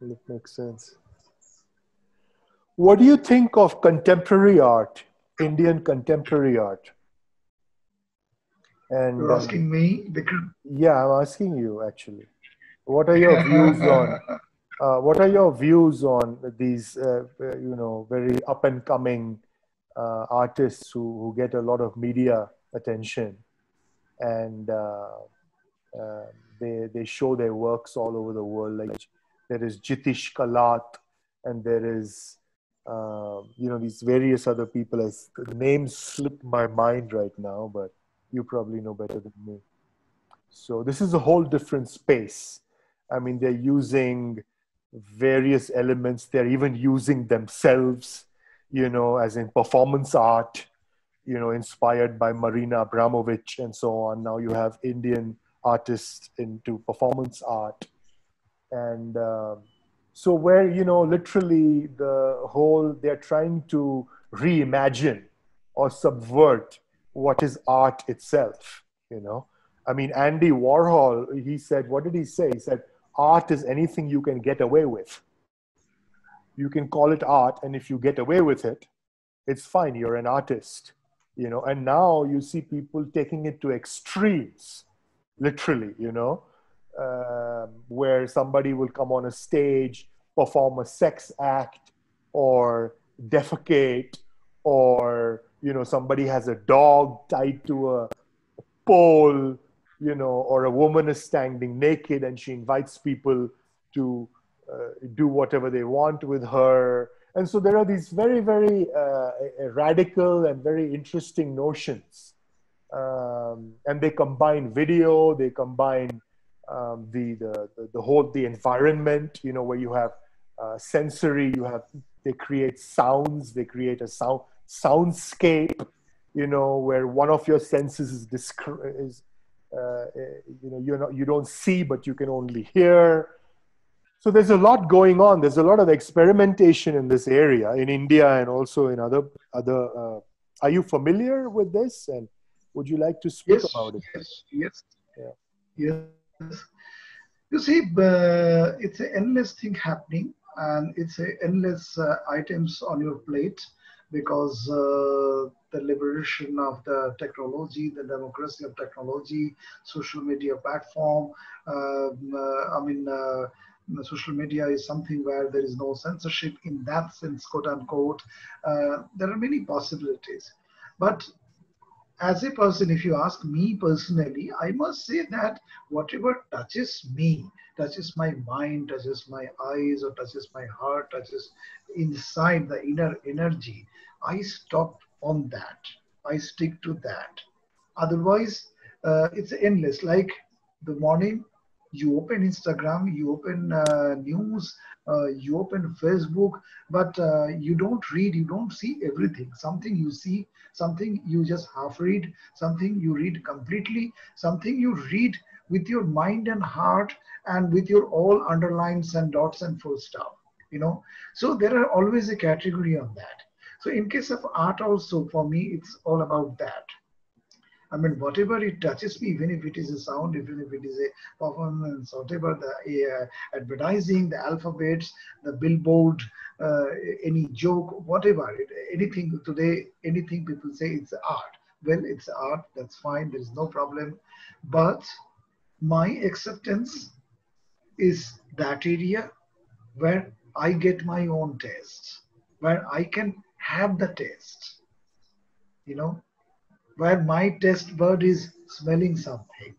It makes sense. What do you think of contemporary art, Indian contemporary art? And you're asking um, me, Vikram? Yeah, I'm asking you actually. What are your views <laughs> on? Uh, what are your views on these, uh, you know, very up and coming uh, artists who, who get a lot of media attention, and uh, uh, they they show their works all over the world? Like there is Jitish Kalat, and there is you know these various other people. As the names slip my mind right now, but you probably know better than me. So this is a whole different space. I mean, they're using various elements. They're even using themselves, you know, as in performance art, you know, inspired by Marina Abramovic and so on. Now you have Indian artists into performance art. And uh, so, where, you know, literally the whole, they're trying to reimagine or subvert what is art itself you know i mean andy warhol he said what did he say he said art is anything you can get away with you can call it art and if you get away with it it's fine you're an artist you know. And now you see people taking it to extremes literally you know um, where somebody will come on a stage perform a sex act or defecate or you know somebody has a dog tied to a pole you know or a woman is standing naked and she invites people to do whatever they want with her and so there are these very very uh, radical and very interesting notions um, and they combine video they combine um, the, the, the whole the environment you know where you have uh, sensory you have they create sounds they create a sound soundscape, you know, where one of your senses is, disc- is uh, you know, you're not, you don't see, but you can only hear. So there's a lot going on. There's a lot of experimentation in this area in India and also in other other. Uh, are you familiar with this? And would you like to speak yes, about it? Yes, yes, yeah. yes. You see, uh, it's an endless thing happening, and it's a endless uh, items on your plate because uh, the liberation of the technology, the democracy of technology, social media platform. Um, uh, I mean, uh, social media is something where there is no censorship in that sense, quote unquote. Uh, there are many possibilities. But as a person, if you ask me personally, I must say that whatever touches me, touches my mind, touches my eyes, or touches my heart, touches inside the inner energy, I stop on that. I stick to that. Otherwise, uh, it's endless. Like the morning, you open Instagram, you open uh, news, uh, you open Facebook, but uh, you don't read, you don't see everything. Something you see, something you just half read, something you read completely, something you read with your mind and heart and with your all underlines and dots and full stop. You know, so there are always a category on that. So in case of art also, for me, it's all about that. I mean, whatever it touches me, even if it is a sound, even if it is a performance, whatever the uh, advertising, the alphabets, the billboard, uh, any joke, whatever, it, anything today, anything people say it's art. Well, it's art, that's fine, there's no problem. But my acceptance is that area where I get my own taste, where I can have the taste. You know, where my test bud is smelling something.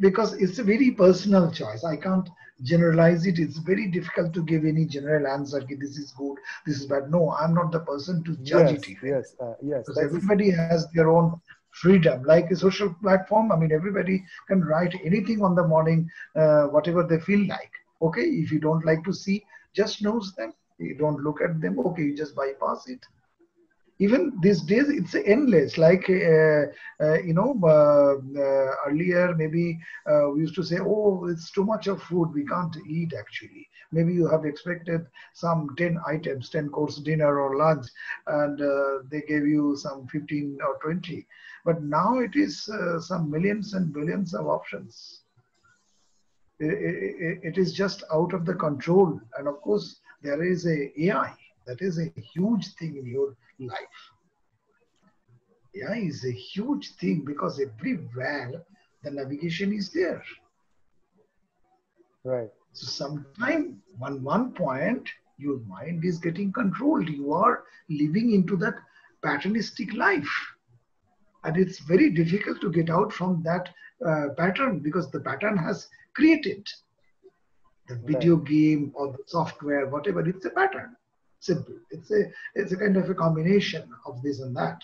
Because it's a very personal choice. I can't generalize it. It's very difficult to give any general answer. Okay, This is good, this is bad. No, I'm not the person to judge yes, it. Even. Yes, uh, yes. Because everybody has their own freedom. Like a social platform, I mean, everybody can write anything on the morning, uh, whatever they feel like. Okay, if you don't like to see, just knows them You don't look at them. Okay, you just bypass it even these days it's endless. Like uh, uh, you know uh, uh earlier maybe uh, we used to say oh it's too much of food. We can't eat actually. Maybe you have expected some 10 items 10 course dinner or lunch and uh, they gave you some 15 or 20 but now it is some millions and billions of options. It, it, it is just out of the control. And of course there is a ai that is a huge thing in your life. Yeah, is a huge thing because everywhere the navigation is there. Right. So sometime one one point your mind is getting controlled. You are living into that patternistic life. And it's very difficult to get out from that uh, pattern because the pattern has created the video right. game or the software, whatever, it's a pattern simple. It's a it's a kind of a combination of this and that.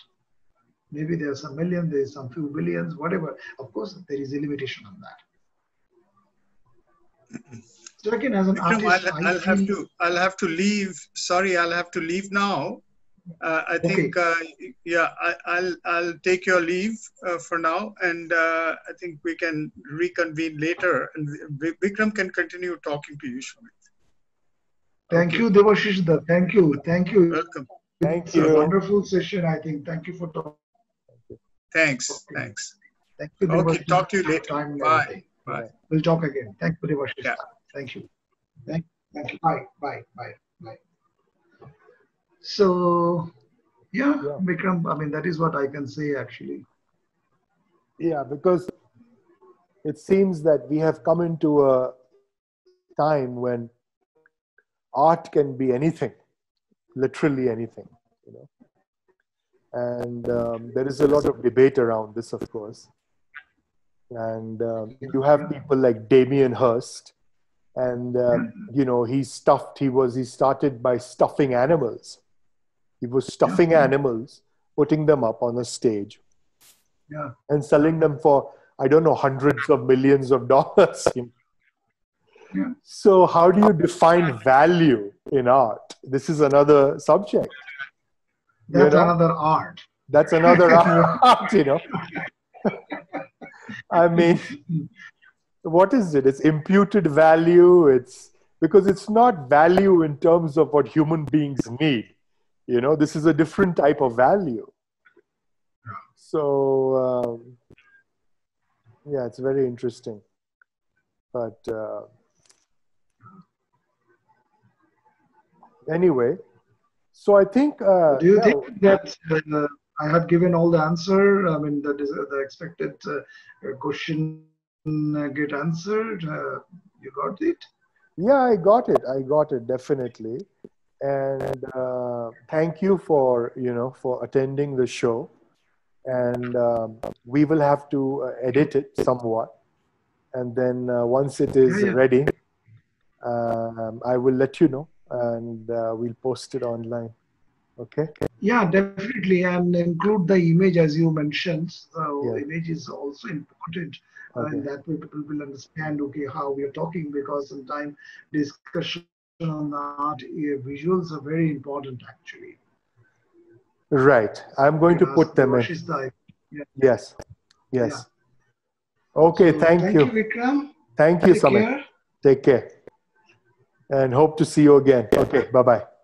Maybe there's some million, there's some few billions, whatever. Of course, there is a limitation on that. <clears throat> So again, as an artist, I'll, I'll have to I'll have to leave. Sorry, I'll have to leave now. Uh, I think, okay. uh, yeah, I, will I'll take your leave uh, for now, and uh, I think we can reconvene later, and Vikram can continue talking to you, Samit. Thank okay. you, Debashish. Thank you. Thank you. Welcome. Thank it's you. A wonderful session, I think. Thank you for talking. Thanks. Okay. Thanks. Thank you. Okay. Talk to you later. Time Bye. Bye. We'll talk again. Thank you, Debashish. Yeah. Thank you. Thank, thank you. Bye. Bye. Bye. Bye. So, yeah, yeah, Vikram, I mean, that is what I can say actually. Yeah, because it seems that we have come into a time when art can be anything, literally anything, you know. And um, there is a lot of debate around this, of course. And um, you have people like Damien Hirst, and um, you know he stuffed. He was he started by stuffing animals. He was stuffing animals, putting them up on a stage, yeah. and selling them for I don't know hundreds of millions of dollars. <laughs> So, how do you define value in art? This is another subject. That's you know? another art. That's another <laughs> art, you know. I mean, what is it? It's imputed value. It's because it's not value in terms of what human beings need. You know, this is a different type of value. So, um, yeah, it's very interesting. But uh, anyway, so I think. Uh, Do you yeah, think that uh, I have given all the answer? I mean, that is uh, the expected uh, question uh, get answered. you got it. Yeah, I got it. I got it definitely, and thank you for you know for attending the show, and um, we will have to edit it somewhat, and then once it is yeah, yeah. ready, um, I will let you know and uh, we'll post it online. Okay. Yeah, definitely, and include the image as you mentioned. So yeah. image is also important, okay. and that way people will understand okay how we are talking because sometimes discussion on art visuals are very important actually. Right. I'm going to put them in. Yeah. Yes. Yes. Yeah. Okay. So thank, thank you. you, Vikram. Thank you, Samit. Take care and hope to see you again. Okay, bye bye.